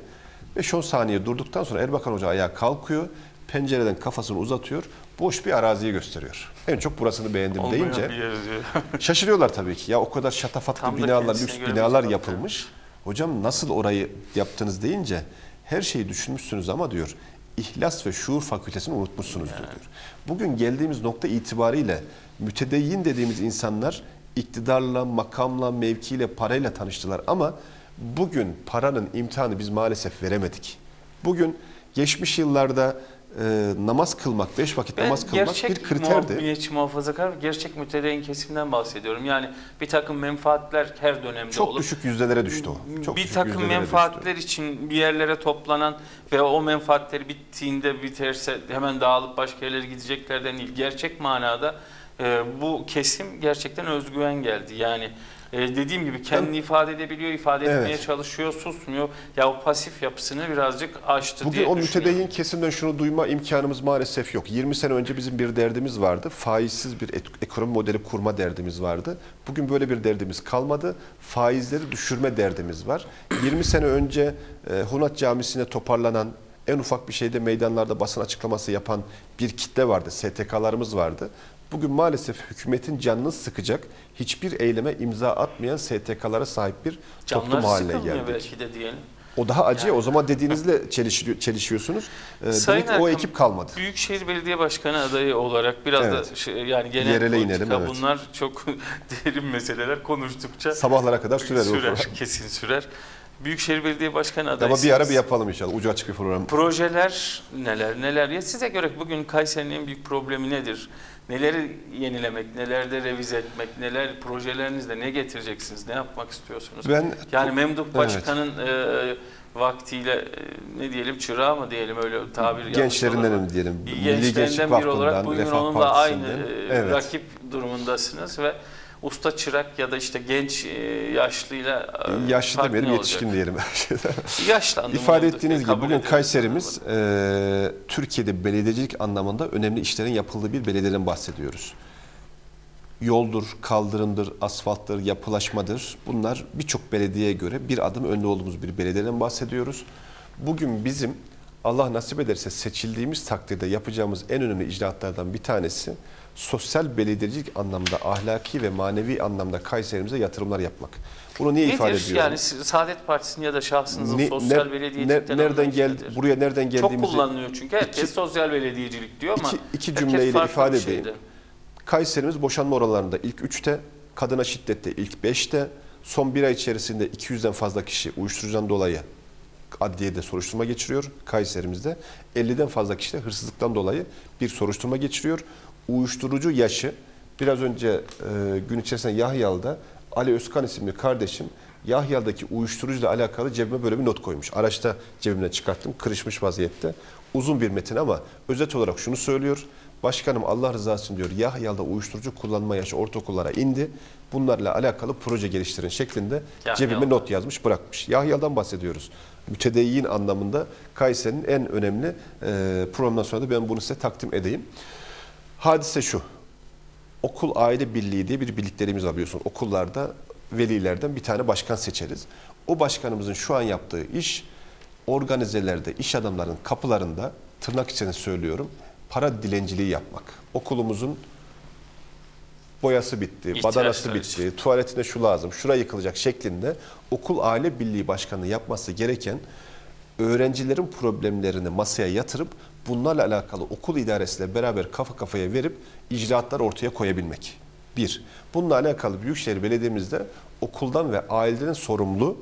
5-10 saniye durduktan sonra Erbakan Hoca ayağa kalkıyor, pencereden kafasını uzatıyor, boş bir araziyi gösteriyor. En çok burasını beğendim Olmayan deyince. Şaşırıyorlar tabii ki. Ya o kadar şatafatlı Tam binalar, lüks binalar yapılmış. Hocam nasıl orayı yaptınız deyince her şeyi düşünmüşsünüz ama diyor İhlas ve Şuur Fakültesini unutmuşsunuzdur diyor. Bugün geldiğimiz nokta itibariyle mütedeyyin dediğimiz insanlar iktidarla, makamla, mevkiyle, parayla tanıştılar ama bugün paranın imtihanı biz maalesef veremedik. Bugün geçmiş yıllarda e, namaz kılmak, beş vakit Ben namaz kılmak gerçek bir kriterdi. milliyetçi muhafazakar, gerçek mütedeyyin kesimden bahsediyorum. Yani bir takım menfaatler her dönemde Çok olur. düşük yüzdelere düştü o. Çok bir takım menfaatler düştü. için bir yerlere toplanan ve o menfaatleri bittiğinde biterse hemen dağılıp başka yerlere gideceklerden değil. Gerçek manada e, bu kesim gerçekten özgüven geldi. Yani e, dediğim gibi kendini ifade edebiliyor, ifade Evet. etmeye çalışıyor, susmuyor. Ya o pasif yapısını birazcık aştı Bugün diye o düşünüyorum. mütedeyyin kesimden şunu duyma imkanımız maalesef yok. 20 sene önce bizim bir derdimiz vardı. Faizsiz bir et- ekonomi modeli kurma derdimiz vardı. Bugün böyle bir derdimiz kalmadı. Faizleri düşürme derdimiz var. 20 sene önce e, Hunat Camisi'ne toparlanan en ufak bir şeyde meydanlarda basın açıklaması yapan bir kitle vardı. STK'larımız vardı. Bugün maalesef hükümetin canını sıkacak hiçbir eyleme imza atmayan STK'lara sahip bir toplum Canları haline geldik. belki de diyelim. O daha acı. Yani. O zaman dediğinizle çelişiyor, çelişiyorsunuz. Ee, Sayın demek ki o Erkan, ekip kalmadı. Büyükşehir Belediye Başkanı adayı olarak biraz Evet. da şey, yani genel Yerele politika inelim, evet. bunlar çok derin meseleler konuştukça Sabahlara kadar sürer. sürer, kesin sürer. Büyükşehir Belediye Başkanı adayı. Ama bir ara bir yapalım inşallah. Ucu açık bir program. Projeler neler neler ya size göre bugün Kayseri'nin en büyük problemi nedir? Neleri yenilemek, nelerde revize etmek, neler projelerinizde ne getireceksiniz, ne yapmak istiyorsunuz? Ben Yani Memduh Evet. Başkan'ın e, vaktiyle e, ne diyelim çırağı mı diyelim öyle tabir yanlış gençlerindenim olur. diyelim. Bir Milli Gençlik gençlerinden biri olarak bugün Refah onunla aynı Partisi'nden. e, Evet. rakip durumundasınız ve usta çırak ya da işte genç e, yaşlıyla e, Yaşlı fark ne demeyelim, olacak? yetişkin diyelim. Yaşlandım. İfade oldu. ettiğiniz gibi Kabul bugün ediyorum. Kayserimiz e, Türkiye'de belediyecilik anlamında önemli işlerin yapıldığı bir belediyeden bahsediyoruz. Yoldur, kaldırımdır, asfalttır, yapılaşmadır. Bunlar birçok belediyeye göre bir adım önde olduğumuz bir belediyeden bahsediyoruz. Bugün bizim Allah nasip ederse seçildiğimiz takdirde yapacağımız en önemli icraatlardan bir tanesi sosyal belediyecilik anlamda, ahlaki ve manevi anlamda Kayserimize yatırımlar yapmak. Bunu niye ifade Nedir? ediyorum? Yani Saadet Partisi'nin ya da şahsınızın Ne- sosyal ner- belediyecilikten ner- nereden gel nedir? buraya nereden Çok geldiğimizi kullanılıyor çünkü herkes İki- sosyal belediyecilik diyor ama iki, iki cümleyle ifade edeyim. Kayserimiz boşanma oranlarında ilk 3'te, kadına şiddette ilk 5'te, son bir ay içerisinde 200'den fazla kişi uyuşturucudan dolayı adliyede soruşturma geçiriyor Kayserimizde. 50'den fazla kişi de hırsızlıktan dolayı bir soruşturma geçiriyor. Uyuşturucu yaşı biraz önce e, gün içerisinde Yahyalı'da Ali Özkan isimli kardeşim Yahyalı'daki uyuşturucuyla alakalı cebime böyle bir not koymuş. Araçta cebimden çıkarttım. Kırışmış vaziyette. Uzun bir metin ama özet olarak şunu söylüyor. Başkanım Allah rızası için diyor Yahyalı'da uyuşturucu kullanma yaşı ortaokullara indi. Bunlarla alakalı proje geliştirin şeklinde Yahyalı. cebime not yazmış bırakmış. Yahyalı'dan bahsediyoruz. Mütedeyyin anlamında Kayseri'nin en önemli e, programdan sonra da ben bunu size takdim edeyim. Hadise şu. Okul aile birliği diye bir birliklerimiz var biliyorsun. Okullarda velilerden bir tane başkan seçeriz. O başkanımızın şu an yaptığı iş organizelerde, iş adamlarının kapılarında tırnak içine söylüyorum para dilenciliği yapmak. Okulumuzun boyası bitti, İhtiyaçlar badanası bitti, için. tuvaletine şu lazım, şura yıkılacak şeklinde okul aile birliği başkanı yapması gereken öğrencilerin problemlerini masaya yatırıp bunlarla alakalı okul idaresiyle beraber kafa kafaya verip icraatlar ortaya koyabilmek. Bir, bununla alakalı Büyükşehir Belediye'mizde okuldan ve aileden sorumlu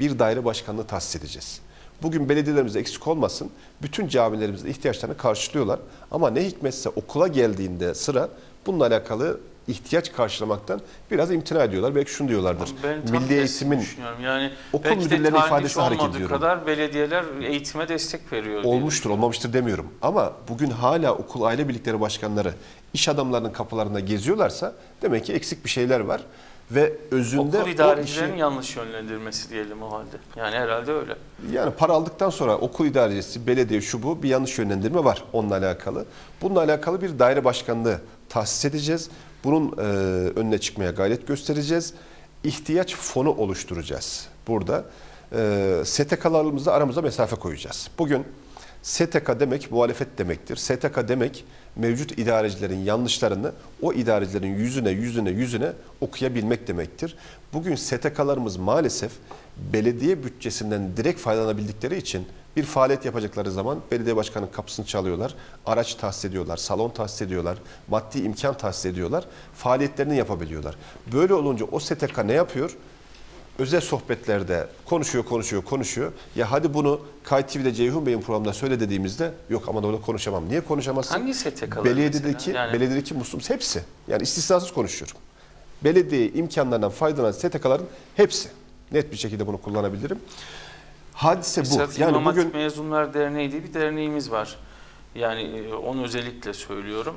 bir daire başkanlığı tahsis edeceğiz. Bugün belediyelerimiz eksik olmasın, bütün camilerimizin ihtiyaçlarını karşılıyorlar. Ama ne hikmetse okula geldiğinde sıra bununla alakalı ihtiyaç karşılamaktan biraz imtina ediyorlar. Belki şunu diyorlardır. Ben Milli eğitimin. Yani okul müdürlerinin ifadesi hareket ediyorum. kadar belediyeler eğitime destek veriyor. diye Olmuştur, olmamıştır demiyorum. Ama bugün hala okul aile birlikleri başkanları iş adamlarının kapılarında geziyorlarsa demek ki eksik bir şeyler var. Ve özünde Okul idarecilerin işi, yanlış yönlendirmesi diyelim o halde. Yani herhalde öyle. yani para aldıktan sonra okul idarecisi, belediye şu bu bir yanlış yönlendirme var onunla alakalı. Bununla alakalı bir daire başkanlığı tahsis edeceğiz. Bunun e, önüne çıkmaya gayret göstereceğiz. İhtiyaç fonu oluşturacağız. Burada e, STK'larımızla aramıza mesafe koyacağız. Bugün STK demek muhalefet demektir. STK demek mevcut idarecilerin yanlışlarını o idarecilerin yüzüne yüzüne yüzüne okuyabilmek demektir. Bugün STK'larımız maalesef belediye bütçesinden direkt faydalanabildikleri için bir faaliyet yapacakları zaman belediye başkanının kapısını çalıyorlar, araç tahsis ediyorlar, salon tahsis ediyorlar, maddi imkan tahsis ediyorlar, faaliyetlerini yapabiliyorlar. Böyle olunca o STK ne yapıyor? özel sohbetlerde konuşuyor, konuşuyor, konuşuyor. Ya hadi bunu Kay TV'de Ceyhun Bey'in programında söyle dediğimizde yok ama orada konuşamam. Niye konuşamazsın? Hangi STK'lar Belediyedeki? Yani- belediyedeki muslim hepsi. Yani istisnasız konuşuyorum. Belediye imkanlarından faydalanan STK'ların hepsi. Net bir şekilde bunu kullanabilirim. Hadise bu. Esas Yani İmam Hatip bugün Mezunlar Derneği diye bir derneğimiz var. Yani e, onu özellikle söylüyorum.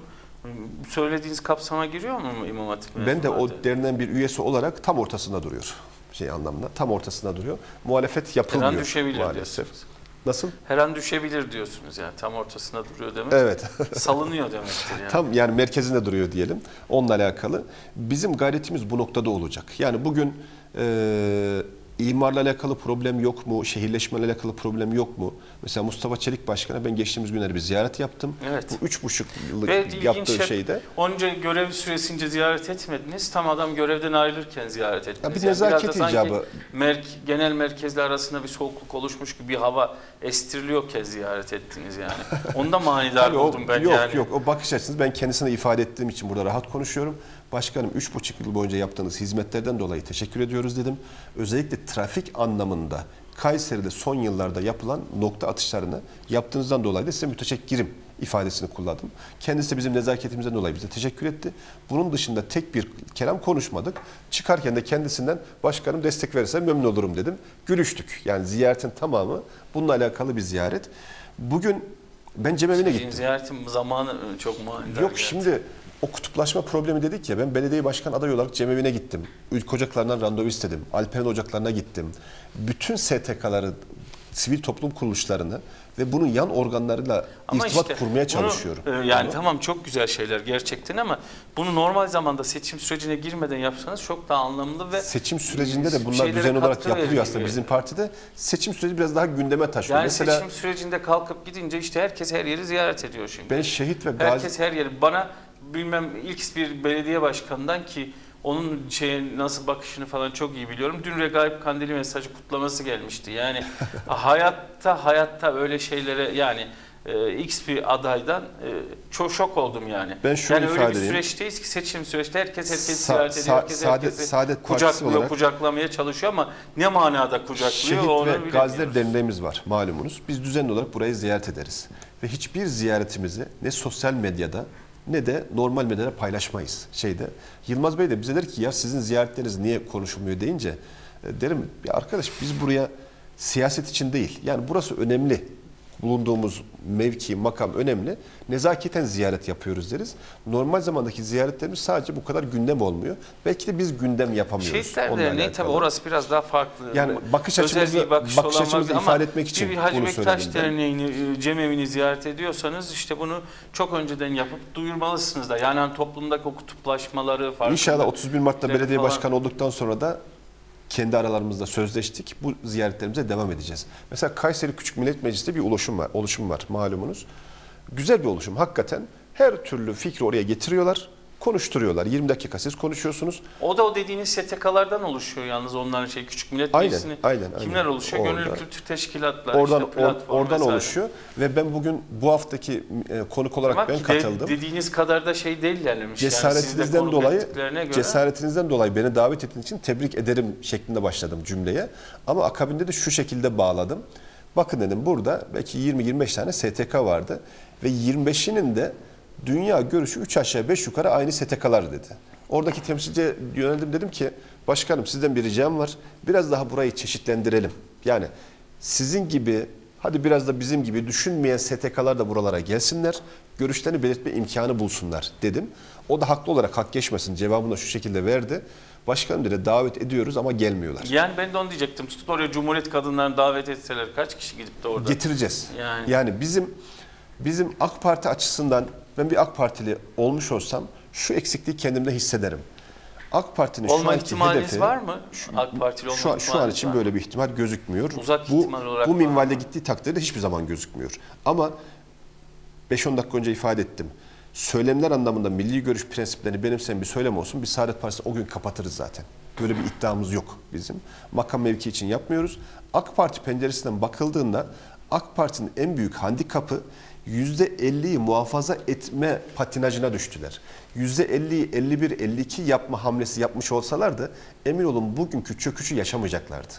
Söylediğiniz kapsama giriyor mu İmam Hatip Mezunlar ben de o Derneği? derneğin bir üyesi olarak tam ortasında duruyor. Şey anlamda tam ortasında duruyor. Muhalefet yapılmıyor Her an düşebilir maalesef. diyorsunuz. Nasıl? Her an düşebilir diyorsunuz yani. Tam ortasında duruyor demek. Evet. Salınıyor demektir yani. Tam yani merkezinde duruyor diyelim. Onunla alakalı. Bizim gayretimiz bu noktada olacak. Yani bugün e, imarla alakalı problem yok mu? Şehirleşmeyle alakalı problem yok mu? Mesela Mustafa Çelik Başkan'a ben geçtiğimiz günlerde bir ziyaret yaptım. Evet. Bu üç buçuk yıllık Ve yaptığı hep şeyde onca görev süresince ziyaret etmediniz. Tam adam görevden ayrılırken ziyaret ettiniz. Ya bir Yani biraz nezaket sanki icabı. merk- genel merkezle arasında bir soğukluk oluşmuş gibi bir hava estiriliyorken ziyaret ettiniz yani. Onda manidar buldum ben yok, yani. Yok o bakış açısını ben kendisine ifade ettiğim için burada rahat konuşuyorum. Başkanım üç buçuk yıl boyunca yaptığınız hizmetlerden dolayı teşekkür ediyoruz dedim. Özellikle trafik anlamında Kayseri'de son yıllarda yapılan nokta atışlarını yaptığınızdan dolayı da size müteşekkirim ifadesini kullandım. Kendisi de bizim nezaketimizden dolayı bize teşekkür etti. Bunun dışında tek bir kelam konuşmadık. Çıkarken de kendisinden başkanım destek verirse memnun olurum dedim. Gülüştük. Yani ziyaretin tamamı bununla alakalı bir ziyaret. Bugün ben cemevine gittim. ziyaretin zamanı çok manidar. Yok geldi. şimdi o kutuplaşma problemi dedik ya ben belediye başkan adayı olarak cemevine gittim. Ülke ocaklarından randevu istedim. Alperen ocaklarına gittim. Bütün STK'ları sivil toplum kuruluşlarını ve bunun yan organlarıyla Ama irtibat işte kurmaya bunu, çalışıyorum. e, yani Bunu- tamam çok güzel şeyler gerçekten ama bunu normal zamanda seçim sürecine girmeden yapsanız çok daha anlamlı ve Seçim sürecinde de bunlar düzenli olarak yapılıyor veriyor aslında bizim partide. Seçim süreci biraz daha gündeme taşıyor. Yani Mesela seçim sürecinde kalkıp gidince işte herkes her yeri ziyaret ediyor şimdi. ben şehit ve gazi Herkes her yeri. Bana bilmem ilk bir belediye başkanından ki onun şeye nasıl bakışını falan çok iyi biliyorum. Dün Regaip Kandili mesajı kutlaması gelmişti. Yani hayatta hayatta öyle şeylere yani e, X bir adaydan e, çok şok oldum yani. Ben şunu yani öyle bir edeyim. süreçteyiz ki seçim süreçte herkes herkes Sa- ziyaret ediyor. Herkes Saadet- herkesi Saadet kucaklıyor, olarak- kucaklamaya çalışıyor ama ne manada kucaklıyor Şehit onu ve. Gaziler Derneğimiz var malumunuz. Biz düzenli olarak burayı ziyaret ederiz. Ve hiçbir ziyaretimizi ne sosyal medyada ne de normal medyada paylaşmayız. Şeyde Yılmaz Bey de bize der ki ya sizin ziyaretleriniz niye konuşulmuyor deyince e, derim ya arkadaş biz buraya siyaset için değil. Yani burası önemli. Bulunduğumuz mevki, makam önemli. Nezaketen ziyaret yapıyoruz deriz. Normal zamandaki ziyaretlerimiz sadece bu kadar gündem olmuyor. Belki de biz gündem yapamıyoruz. Şehitler Derneği tabii orası biraz daha farklı. Yani bakış Özel açımızı- bir bakış bakış açımızı ifade Ama etmek için bir Hacı Bektaş. Derneği'ni, e, cemevini ziyaret ediyorsanız işte bunu çok önceden yapıp duyurmalısınız da. Yani hani toplumdaki o kutuplaşmaları farklı. İnşallah 31 Mart'ta Falan. belediye başkanı olduktan sonra da kendi aralarımızda sözleştik. Bu ziyaretlerimize devam edeceğiz. Mesela Kayseri Küçük Millet Meclisi'nde bir oluşum var, oluşum var malumunuz. Güzel bir oluşum hakikaten. Her türlü fikri oraya getiriyorlar, konuşturuyorlar. 20 dakika siz konuşuyorsunuz. O da o dediğiniz STK'lardan oluşuyor yalnız onların şey küçük millet Aynen, meclisini. aynen, aynen. Kimler oluşuyor? Orada. Gönüllü kültür teşkilatlar, Oradan işte platform oradan vesaire. oluşuyor ve ben bugün bu haftaki e, konuk olarak Ama ben de- katıldım. dediğiniz kadar da şey değil yani. Cesaretinizden dolayı göre, cesaretinizden dolayı beni davet ettiğiniz için tebrik ederim şeklinde başladım cümleye. Ama akabinde de şu şekilde bağladım. Bakın dedim burada belki 20-25 tane STK vardı ve 25'inin de dünya görüşü 3 aşağı 5 yukarı aynı STK'lar dedi. Oradaki temsilciye yöneldim dedim ki başkanım sizden bir ricam var. Biraz daha burayı çeşitlendirelim. Yani sizin gibi hadi biraz da bizim gibi düşünmeyen STK'lar da buralara gelsinler. Görüşlerini belirtme imkanı bulsunlar dedim. O da haklı olarak hak geçmesin cevabını da şu şekilde verdi. Başkanım dedi davet ediyoruz ama gelmiyorlar. Yani ben de onu diyecektim. Tutun oraya Cumhuriyet kadınlarını davet etseler kaç kişi gidip de orada? Getireceğiz. Yani. Yani. bizim bizim AK Parti açısından ben bir AK Partili olmuş olsam şu eksikliği kendimde hissederim. AK Parti'nin şu anki ihtimaliniz hedefi var mı? AK Partili olma şu an, şu an için var böyle bir ihtimal gözükmüyor. Uzak bu, ihtimal olarak bu minvalde gittiği takdirde hiçbir zaman gözükmüyor. Ama 5-10 dakika önce ifade ettim. Söylemler anlamında milli görüş prensiplerini benimseyen bir söylem olsun. Biz Saadet Partisi o gün kapatırız zaten. Böyle bir iddiamız yok bizim. Makam mevki için yapmıyoruz. AK Parti penceresinden bakıldığında AK Parti'nin en büyük handikapı %50'yi muhafaza etme patinajına düştüler. %50'yi 51, 52 yapma hamlesi yapmış olsalardı emin olun bugünkü çöküşü yaşamayacaklardı.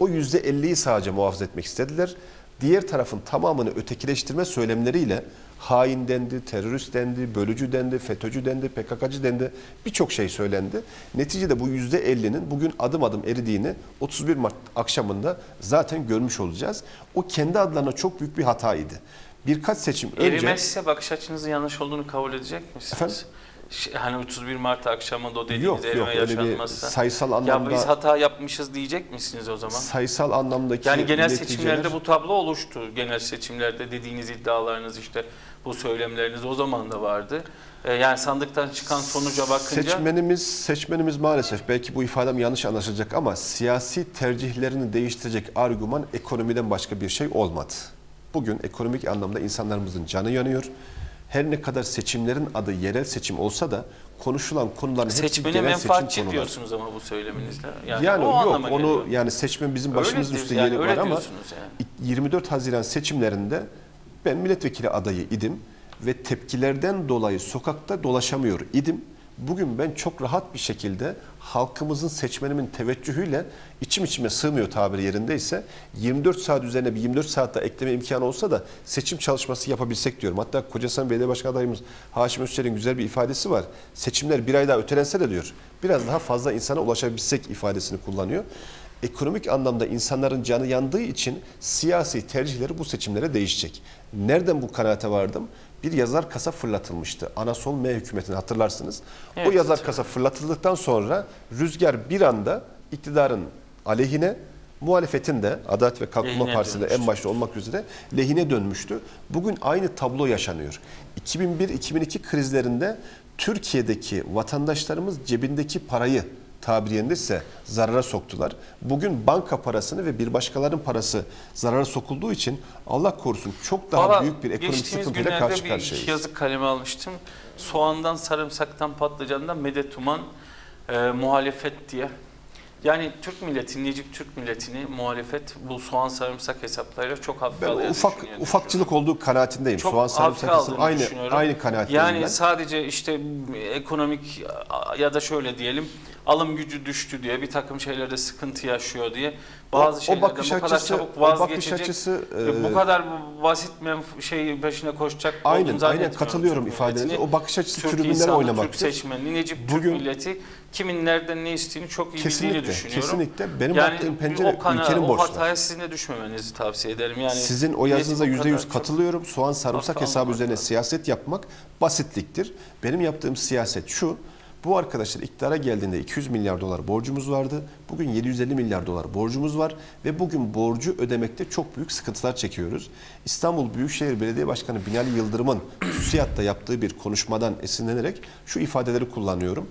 O %50'yi sadece muhafaza etmek istediler. Diğer tarafın tamamını ötekileştirme söylemleriyle hain dendi, terörist dendi, bölücü dendi, FETÖ'cü dendi, PKK'cı dendi. Birçok şey söylendi. Neticede bu %50'nin bugün adım adım eridiğini 31 Mart akşamında zaten görmüş olacağız. O kendi adlarına çok büyük bir hataydı. Birkaç seçim önce... Erimezse bakış açınızın yanlış olduğunu kabul edecek misiniz? Efendim? Hani 31 Mart akşamında o dediğiniz Yok, erime yok, yaşanmazsa. sayısal Ya anlamda- biz hata yapmışız diyecek misiniz o zaman? sayısal anlamdaki Yani genel neticeler- seçimlerde bu tablo oluştu. Genel seçimlerde dediğiniz iddialarınız işte bu söylemleriniz o zaman da vardı. Ee, yani sandıktan çıkan sonuca bakınca Seçmenimiz, seçmenimiz maalesef belki bu ifadem yanlış anlaşılacak ama siyasi tercihlerini değiştirecek argüman ekonomiden başka bir şey olmadı. Bugün ekonomik anlamda insanlarımızın canı yanıyor. Her ne kadar seçimlerin adı yerel seçim olsa da konuşulan konuların hepsi seçmene genel seçim menfaatçi konuları. diyorsunuz ama bu söyleminizle. Yani, o yok onu geliyor. yani seçmen bizim başımızın üstünde yani yeri var ama yani. 24 Haziran seçimlerinde ben milletvekili adayı idim ve tepkilerden dolayı sokakta dolaşamıyor idim. Bugün ben çok rahat bir şekilde halkımızın seçmenimin teveccühüyle içim içime sığmıyor tabiri yerindeyse 24 saat üzerine bir 24 saat daha ekleme imkanı olsa da seçim çalışması yapabilsek diyorum. Hatta Kocasan Belediye Başkanı adayımız Haşim Özçelik'in güzel bir ifadesi var. Seçimler bir ay daha ötelense de diyor biraz daha fazla insana ulaşabilsek ifadesini kullanıyor ekonomik anlamda insanların canı yandığı için siyasi tercihleri bu seçimlere değişecek. Nereden bu kanaate vardım? Bir yazar kasa fırlatılmıştı. Anasol M hükümetini hatırlarsınız. Evet, o yazar kasa fırlatıldıktan sonra rüzgar bir anda iktidarın aleyhine Muhalefetin de Adalet ve Kalkınma Lehine en başta olmak üzere lehine dönmüştü. Bugün aynı tablo yaşanıyor. 2001-2002 krizlerinde Türkiye'deki vatandaşlarımız cebindeki parayı tabiri yerindeyse zarara soktular. Bugün banka parasını ve bir başkalarının parası zarara sokulduğu için Allah korusun çok daha Valla büyük bir ekonomik sıkıntıyla karşı bir karşıyayız. yazı kaleme almıştım. Soğandan, sarımsaktan, patlıcandan medet uman e, muhalefet diye. Yani Türk milletini, Necip Türk milletini muhalefet bu soğan sarımsak hesaplarıyla çok hafife alıyor ufak ufakçılık olduğu kanaatindeyim. çok Soğan sarımsak aynı aynı kanaatteyim Yani ben. sadece işte ekonomik ya da şöyle diyelim alım gücü düştü diye bir takım şeylerde sıkıntı yaşıyor diye bazı O- o bakış bu kadar açısı- çabuk o bakış vazgeçecek açısı, e, bu kadar basit şey peşine koşacak Aynen, aynen katılıyorum Türk. O bakış açısı Türk tribünlere insanı, Türk seçmeni, Necip Bugün- Türk milleti kimin nereden ne istiğini çok iyi Kesinlikle, bildiğini düşünüyorum. kesinlikle. Benim yani baktığım pencere o kana, ülkenin o borçları. hataya sizin de düşmemenizi tavsiye ederim. Yani Sizin o yazınıza o yüzde yüz katılıyorum. Soğan sarımsak hesabı üzerine siyaset yapmak basitliktir. Benim yaptığım siyaset şu. Bu arkadaşlar iktidara geldiğinde 200 milyar dolar borcumuz vardı. Bugün 750 milyar dolar borcumuz var ve bugün borcu ödemekte çok büyük sıkıntılar çekiyoruz. İstanbul Büyükşehir Belediye Başkanı Binali Yıldırım'ın TÜSİAD'da yaptığı bir konuşmadan esinlenerek şu ifadeleri kullanıyorum.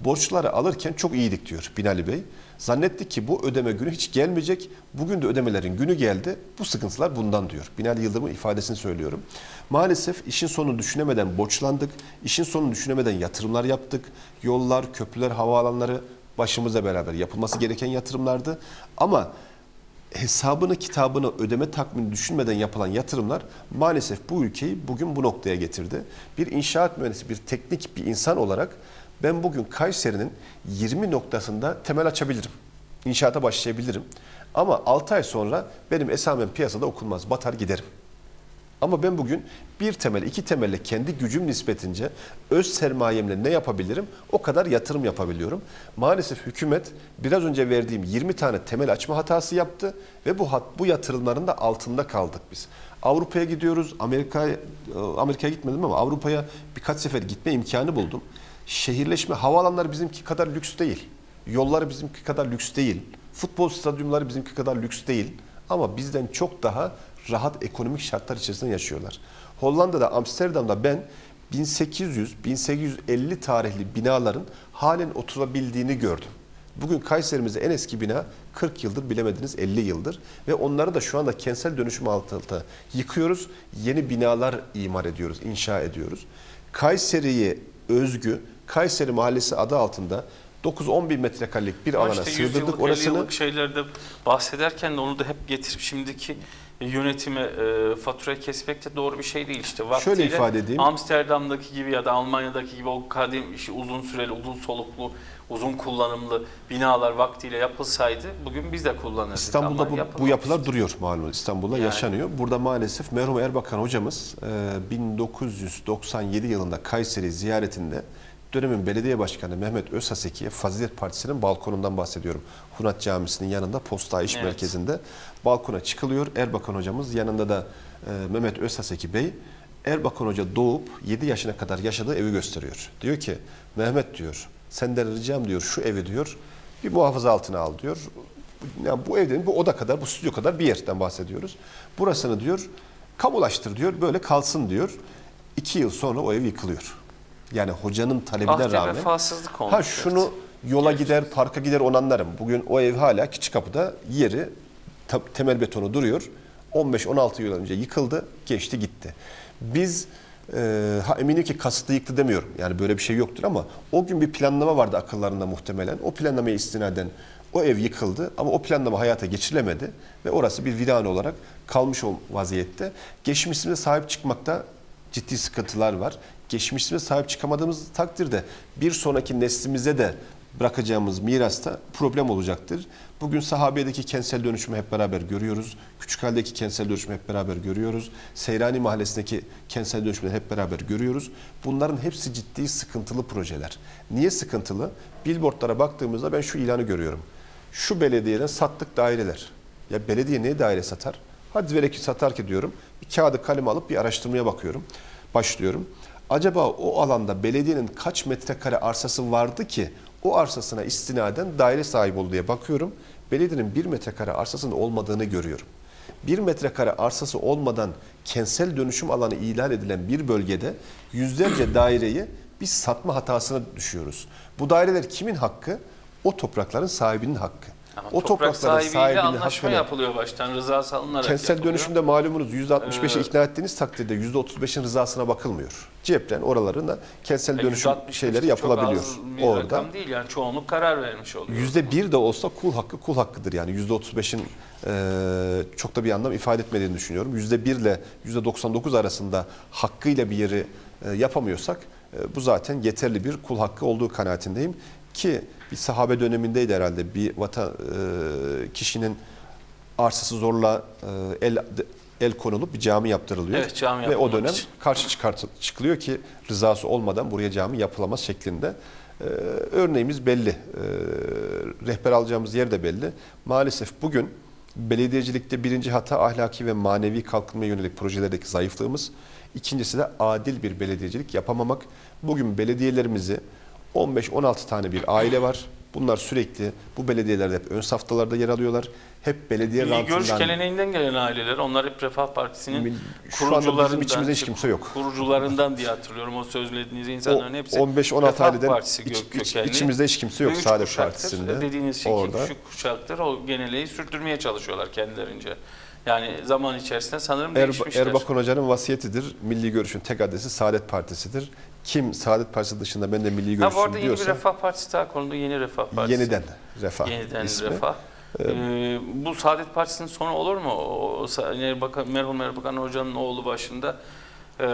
Borçları alırken çok iyiydik diyor Binali Bey. Zannettik ki bu ödeme günü hiç gelmeyecek. Bugün de ödemelerin günü geldi. Bu sıkıntılar bundan diyor. Binali Yıldırım'ın ifadesini söylüyorum. Maalesef işin sonunu düşünemeden borçlandık. İşin sonunu düşünemeden yatırımlar yaptık. Yollar, köprüler, havaalanları başımıza beraber yapılması gereken yatırımlardı. Ama hesabını kitabını ödeme takvimini düşünmeden yapılan yatırımlar maalesef bu ülkeyi bugün bu noktaya getirdi. Bir inşaat mühendisi, bir teknik bir insan olarak ben bugün Kayseri'nin 20 noktasında temel açabilirim. İnşaata başlayabilirim. Ama 6 ay sonra benim esamem piyasada okunmaz, batar giderim. Ama ben bugün bir temel, iki temelle kendi gücüm nispetince öz sermayemle ne yapabilirim? O kadar yatırım yapabiliyorum. Maalesef hükümet biraz önce verdiğim 20 tane temel açma hatası yaptı ve bu hat, bu yatırımların da altında kaldık biz. Avrupa'ya gidiyoruz. Amerika'ya Amerika'ya gitmedim ama Avrupa'ya birkaç sefer gitme imkanı buldum. Şehirleşme havaalanları bizimki kadar lüks değil. Yolları bizimki kadar lüks değil. Futbol stadyumları bizimki kadar lüks değil. Ama bizden çok daha rahat ekonomik şartlar içerisinde yaşıyorlar. Hollanda'da, Amsterdam'da ben 1800-1850 tarihli binaların halen oturabildiğini gördüm. Bugün Kayserimizde en eski bina 40 yıldır bilemediniz 50 yıldır ve onları da şu anda kentsel dönüşüm altında yıkıyoruz. Yeni binalar imar ediyoruz, inşa ediyoruz. Kayseri'ye özgü Kayseri Mahallesi adı altında 9-10 bin metrekarelik bir Ama alana işte 100 sığdırdık yıllık, 50 orasını. şeylerde bahsederken de onu da hep getirip şimdiki yönetime e, faturayı kesmek de doğru bir şey değil işte. Vaktiyle Şöyle ifade edeyim. Amsterdam'daki gibi ya da Almanya'daki gibi o kadim işi uzun süreli, uzun soluklu, uzun kullanımlı binalar vaktiyle yapılsaydı bugün biz de kullanırdık. İstanbul'da bu, bu yapılar duruyor malum İstanbul'da Yani. yaşanıyor. Burada maalesef merhum Erbakan hocamız e, 1997 yılında Kayseri ziyaretinde dönemin belediye başkanı Mehmet Özhaseki'ye Fazilet Partisi'nin balkonundan bahsediyorum. Hunat Camisi'nin yanında Posta İş Evet. Merkezi'nde balkona çıkılıyor. Erbakan hocamız yanında da e, Mehmet Özhaseki Bey Erbakan Hoca doğup 7 yaşına kadar yaşadığı evi gösteriyor. Diyor ki Mehmet diyor senden ricam diyor şu evi diyor bir muhafaza altına al diyor. Yani bu evden bu oda kadar bu stüdyo kadar bir yerden bahsediyoruz. Burasını diyor kamulaştır diyor böyle kalsın diyor. İki yıl sonra o ev yıkılıyor. Yani hocanın talebine Ahde rağmen. vefasızlık olmuş. Ha şunu yola gider, parka gider onu anlarım. Bugün o ev hala Küçükapı'da yeri ta- temel betonu duruyor. 15-16 yıl önce yıkıldı, geçti gitti. Biz e, ha eminim ki kasıtlı yıktı demiyorum. Yani böyle bir şey yoktur ama o gün bir planlama vardı akıllarında muhtemelen. O planlamaya istinaden o ev yıkıldı ama o planlama hayata geçirilemedi ve orası bir virane olarak kalmış o vaziyette. Geçmişimize sahip çıkmakta ciddi sıkıntılar var. Geçmişimize sahip çıkamadığımız takdirde bir sonraki neslimize de bırakacağımız mirasta problem olacaktır. Bugün sahabiyedeki kentsel dönüşümü hep beraber görüyoruz. Küçükhal'deki kentsel dönüşümü hep beraber görüyoruz. Seyrani Mahallesi'ndeki kentsel dönüşümü hep beraber görüyoruz. Bunların hepsi ciddi sıkıntılı projeler. Niye sıkıntılı? Billboardlara baktığımızda ben şu ilanı görüyorum. Şu belediyeden sattık daireler. Ya belediye niye daire satar? Hadi vele ki satar ki diyorum. Bir kağıdı kalem alıp bir araştırmaya bakıyorum. Başlıyorum. Acaba o alanda belediyenin kaç metrekare arsası vardı ki o arsasına istinaden daire sahibi oldu diye bakıyorum. belediyenin bir metrekare arsasının olmadığını görüyorum. Bir metrekare arsası olmadan kentsel dönüşüm alanı ilan edilen bir bölgede yüzlerce daireyi biz satma hatasına düşüyoruz. Bu daireler kimin hakkı? O toprakların sahibinin hakkı. Ama o toprak sahibiyle sahibinin anlaşma hakkına yapılıyor baştan. Rızası alınarak Kentsel yapılıyor. dönüşümde malumunuz %65'e Ee, ikna ettiğiniz takdirde %35'in rızasına bakılmıyor. Cepten oralarına kentsel E, dönüşüm %65 şeyleri çok yapılabiliyor. az bir Orada rakam değil yani çoğunluk karar vermiş oluyor. yüzde bir de olsa kul hakkı kul hakkıdır yani yüzde 35'in e, çok da bir anlam ifade etmediğini düşünüyorum. Yüzde bir ile yüzde 99 arasında hakkıyla bir yeri e, yapamıyorsak e, bu zaten yeterli bir kul hakkı olduğu kanaatindeyim ki bir sahabe dönemindeydi herhalde bir vatan e, kişinin arsası zorla e, el el konulup bir cami yaptırılıyor. Evet, cami Ve o dönem için. karşı çıkartı, çıkılıyor ki rızası olmadan buraya cami yapılamaz şeklinde. Ee, örneğimiz belli. Ee, rehber alacağımız yer de belli. Maalesef bugün belediyecilikte birinci hata ahlaki ve manevi kalkınmaya yönelik projelerdeki zayıflığımız. İkincisi de adil bir belediyecilik yapamamak. Bugün belediyelerimizi 15-16 tane bir aile var. Bunlar sürekli bu belediyelerde hep ön saftalarda yer alıyorlar. Hep belediye Görüş rantından geleneğinden gelen aileler, onlar hep Refah Partisi'nin şu anda bizim kurucularından, içimizde hiç kimse yok. Kurucularından diye hatırlıyorum o sözlediğiniz O insanların hepsi. 15-16 Refah aileden Partisi iç- iç- içimizde hiç kimse yok Saadet. Partisi'nde. Dediğiniz şey Orada. iki kuşaktır o geneleği sürdürmeye çalışıyorlar kendilerince. Yani zaman içerisinde sanırım Er, değişmişler. Erbakan Hoca'nın vasiyetidir. Milli Görüş'ün tek adresi Saadet Partisi'dir. Kim Saadet Partisi dışında ben de Milli ha bu arada Görüş'üm yeni bir diyorsa Refah Partisi daha konuldu. Yeni Refah Partisi. yeniden refah Yeniden ismi. Refah. Ee, bu Saadet Partisi'nin sonu olur mu? O, Erbakan, merhum Erbakan Hoca'nın oğlu başında e,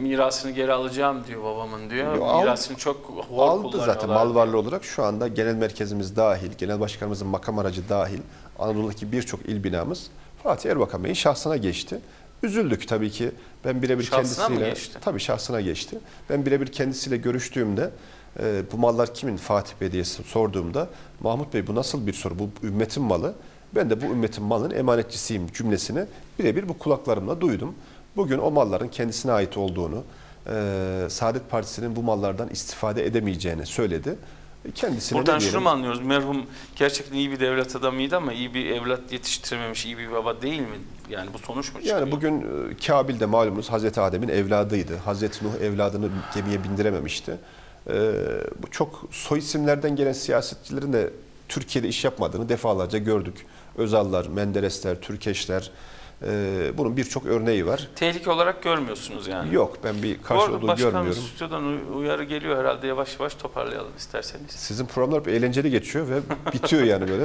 mirasını geri alacağım diyor babamın diyor. Yo, al- mirasını çok hor Aldı zaten mal varlığı olarak şu anda genel merkezimiz dahil, genel başkanımızın makam aracı dahil Anadolu'daki birçok il binamız Fatih Erbakan Bey'in şahsına geçti. Üzüldük tabii ki. Ben birebir Şahsına kendisiyle geçti? tabii şahsına geçti. Ben birebir kendisiyle görüştüğümde e, bu mallar kimin Fatih Bey diye sorduğumda Mahmut Bey bu nasıl bir soru? Bu ümmetin malı. Ben de bu ümmetin malının emanetçisiyim cümlesini birebir bu kulaklarımla duydum. Bugün o malların kendisine ait olduğunu, e, Saadet Partisi'nin bu mallardan istifade edemeyeceğini söyledi. Kendisine Buradan şunu mu anlıyoruz? Merhum gerçekten iyi bir devlet adamıydı ama iyi bir evlat yetiştirememiş, iyi bir baba değil mi? Yani bu sonuç mu çıkıyor? Yani bugün e, Kabil de malumunuz Hazreti Adem'in evladıydı. Hazreti Nuh evladını gemiye bindirememişti. E, bu çok soy isimlerden gelen siyasetçilerin de Türkiye'de iş yapmadığını defalarca gördük. Özallar, Menderesler, Türkeşler e, bunun birçok örneği var. Tehlike olarak görmüyorsunuz yani. Yok ben bir karşı arada olduğu başkanım görmüyorum. stüdyodan uy- uyarı geliyor herhalde yavaş yavaş toparlayalım isterseniz. Sizin programlar hep eğlenceli geçiyor ve bitiyor yani böyle.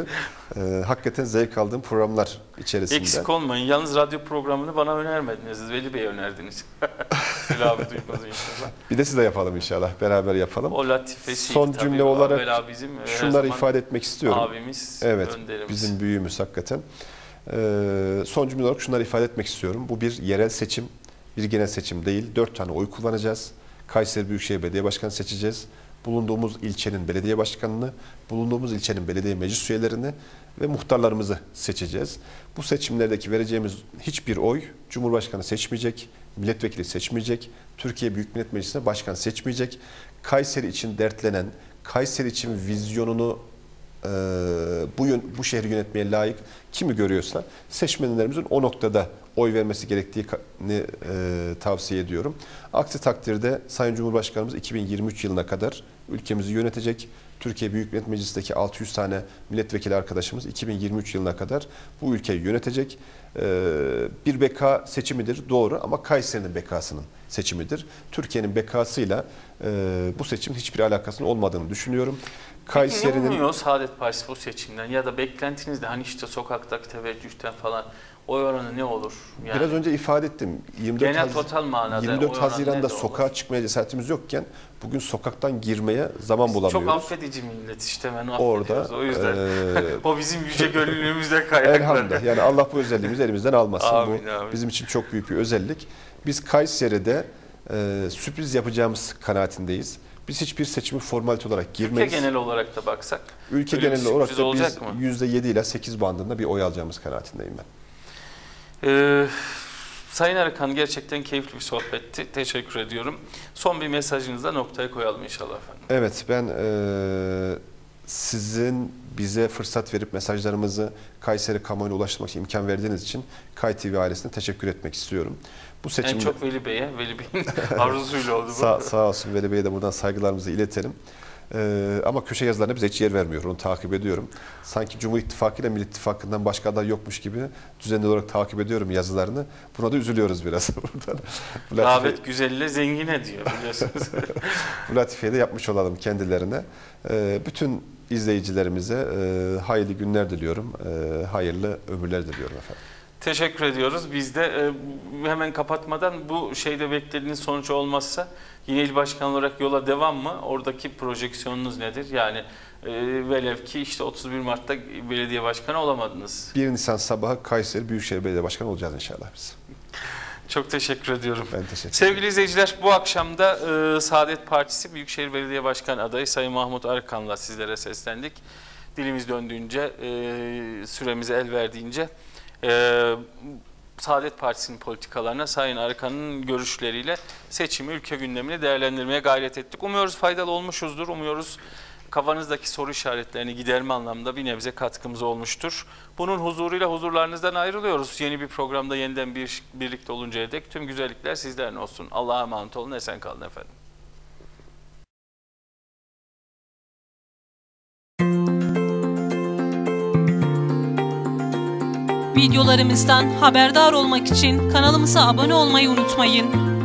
E, hakikaten zevk aldığım programlar içerisinde. Eksik olmayın. Yalnız radyo programını bana önermediniz. Veli Bey önerdiniz. Veli abi duymaz inşallah. Bir de siz de yapalım inşallah. Beraber yapalım. O latifesi. Son cümle olarak bizim her Şunları ifade etmek istiyorum. Abimiz, Evet, önderimiz. bizim büyüğümüz hakikaten. Ee, son cümle olarak şunları ifade etmek istiyorum. Bu bir yerel seçim, bir genel seçim değil. Dört tane oy kullanacağız. Kayseri Büyükşehir Belediye Başkanı seçeceğiz. Bulunduğumuz ilçenin belediye başkanını, bulunduğumuz ilçenin belediye meclis üyelerini ve muhtarlarımızı seçeceğiz. Bu seçimlerdeki vereceğimiz hiçbir oy Cumhurbaşkanı seçmeyecek, milletvekili seçmeyecek, Türkiye Büyük Millet Meclisi'ne başkan seçmeyecek. Kayseri için dertlenen, Kayseri için vizyonunu e, bu bu şehri yönetmeye layık kimi görüyorsa seçmenlerimizin o noktada oy vermesi gerektiğini e, tavsiye ediyorum. Aksi takdirde Sayın Cumhurbaşkanımız 2023 yılına kadar ülkemizi yönetecek. Türkiye Büyük Millet Meclisi'ndeki 600 tane milletvekili arkadaşımız 2023 yılına kadar bu ülkeyi yönetecek. E, bir beka seçimidir doğru ama Kayseri'nin bekasının seçimidir. Türkiye'nin bekasıyla e, bu seçim hiçbir alakasının olmadığını düşünüyorum. Peki Kayseri'nin umuyor Saadet Partisi bu seçimden ya da beklentiniz de hani işte sokaktaki teveccühten falan oy oranı ne olur? Yani Biraz önce ifade ettim. 24, genel Haz- total manada 24 oy oranı Haziran'da sokağa olur? çıkmaya cesaretimiz yokken bugün sokaktan girmeye zaman bulamıyoruz. Çok affedici millet işte ben Orada. O yüzden eee, o bizim yüce gönüllülüğümüzden kaynaklanıyor. elhamdülillah yani Allah bu özelliğimizi elimizden almasın. Amin, bu amin. bizim için çok büyük bir özellik. Biz Kayseri'de eee, sürpriz yapacağımız kanaatindeyiz. Biz hiçbir seçimi formalite olarak Ülke girmeyiz. genel olarak da baksak. Ülke geneli olarak da biz mı? %7 ile 8 bandında bir oy alacağımız kanaatindeyim ben. Ee, Sayın Arıkan gerçekten keyifli bir sohbetti. Teşekkür ediyorum. Son bir mesajınızla noktaya koyalım inşallah efendim. Evet ben eee, sizin bize fırsat verip mesajlarımızı Kayseri kamuoyuna ulaştırmak için imkan verdiğiniz için Kay TV ailesine teşekkür etmek istiyorum. Bu En seçimde çok Veli Bey'e, Veli Bey'in arzusuyla oldu bu. sağ, sağ olsun Veli Bey'e de buradan saygılarımızı iletelim. Ee, ama köşe yazılarına bize hiç yer vermiyor. Onu takip ediyorum. Sanki Cumhur İttifakı ile Millet İttifakı'ndan başka aday yokmuş gibi düzenli olarak takip ediyorum yazılarını. Buna da üzülüyoruz biraz buradan. Bu latife- Davet güzelle zengin ediyor biliyorsunuz. bu latifeyi de yapmış olalım kendilerine. Ee, bütün izleyicilerimize e, hayırlı günler diliyorum. E, hayırlı ömürler diliyorum efendim. Teşekkür ediyoruz. Biz de e, hemen kapatmadan bu şeyde beklediğiniz sonuç olmazsa yine il başkanı olarak yola devam mı? Oradaki projeksiyonunuz nedir? Yani e, velev ki işte 31 Mart'ta belediye başkanı olamadınız. 1 Nisan sabahı Kayseri Büyükşehir Belediye Başkanı olacağız inşallah biz. Çok teşekkür ediyorum. Ben teşekkür ederim. Sevgili izleyiciler bu akşam da e, Saadet Partisi Büyükşehir Belediye Başkanı adayı Sayın Mahmut Arkan'la sizlere seslendik. Dilimiz döndüğünce, e, süremize el verdiğince e, Saadet Partisi'nin politikalarına Sayın Arkan'ın görüşleriyle seçimi, ülke gündemini değerlendirmeye gayret ettik. Umuyoruz faydalı olmuşuzdur. Umuyoruz kafanızdaki soru işaretlerini giderme anlamda bir nebze katkımız olmuştur. Bunun huzuruyla huzurlarınızdan ayrılıyoruz. Yeni bir programda yeniden bir, birlikte oluncaya dek tüm güzellikler sizlerin olsun. Allah'a emanet olun, esen kalın efendim. Videolarımızdan haberdar olmak için kanalımıza abone olmayı unutmayın.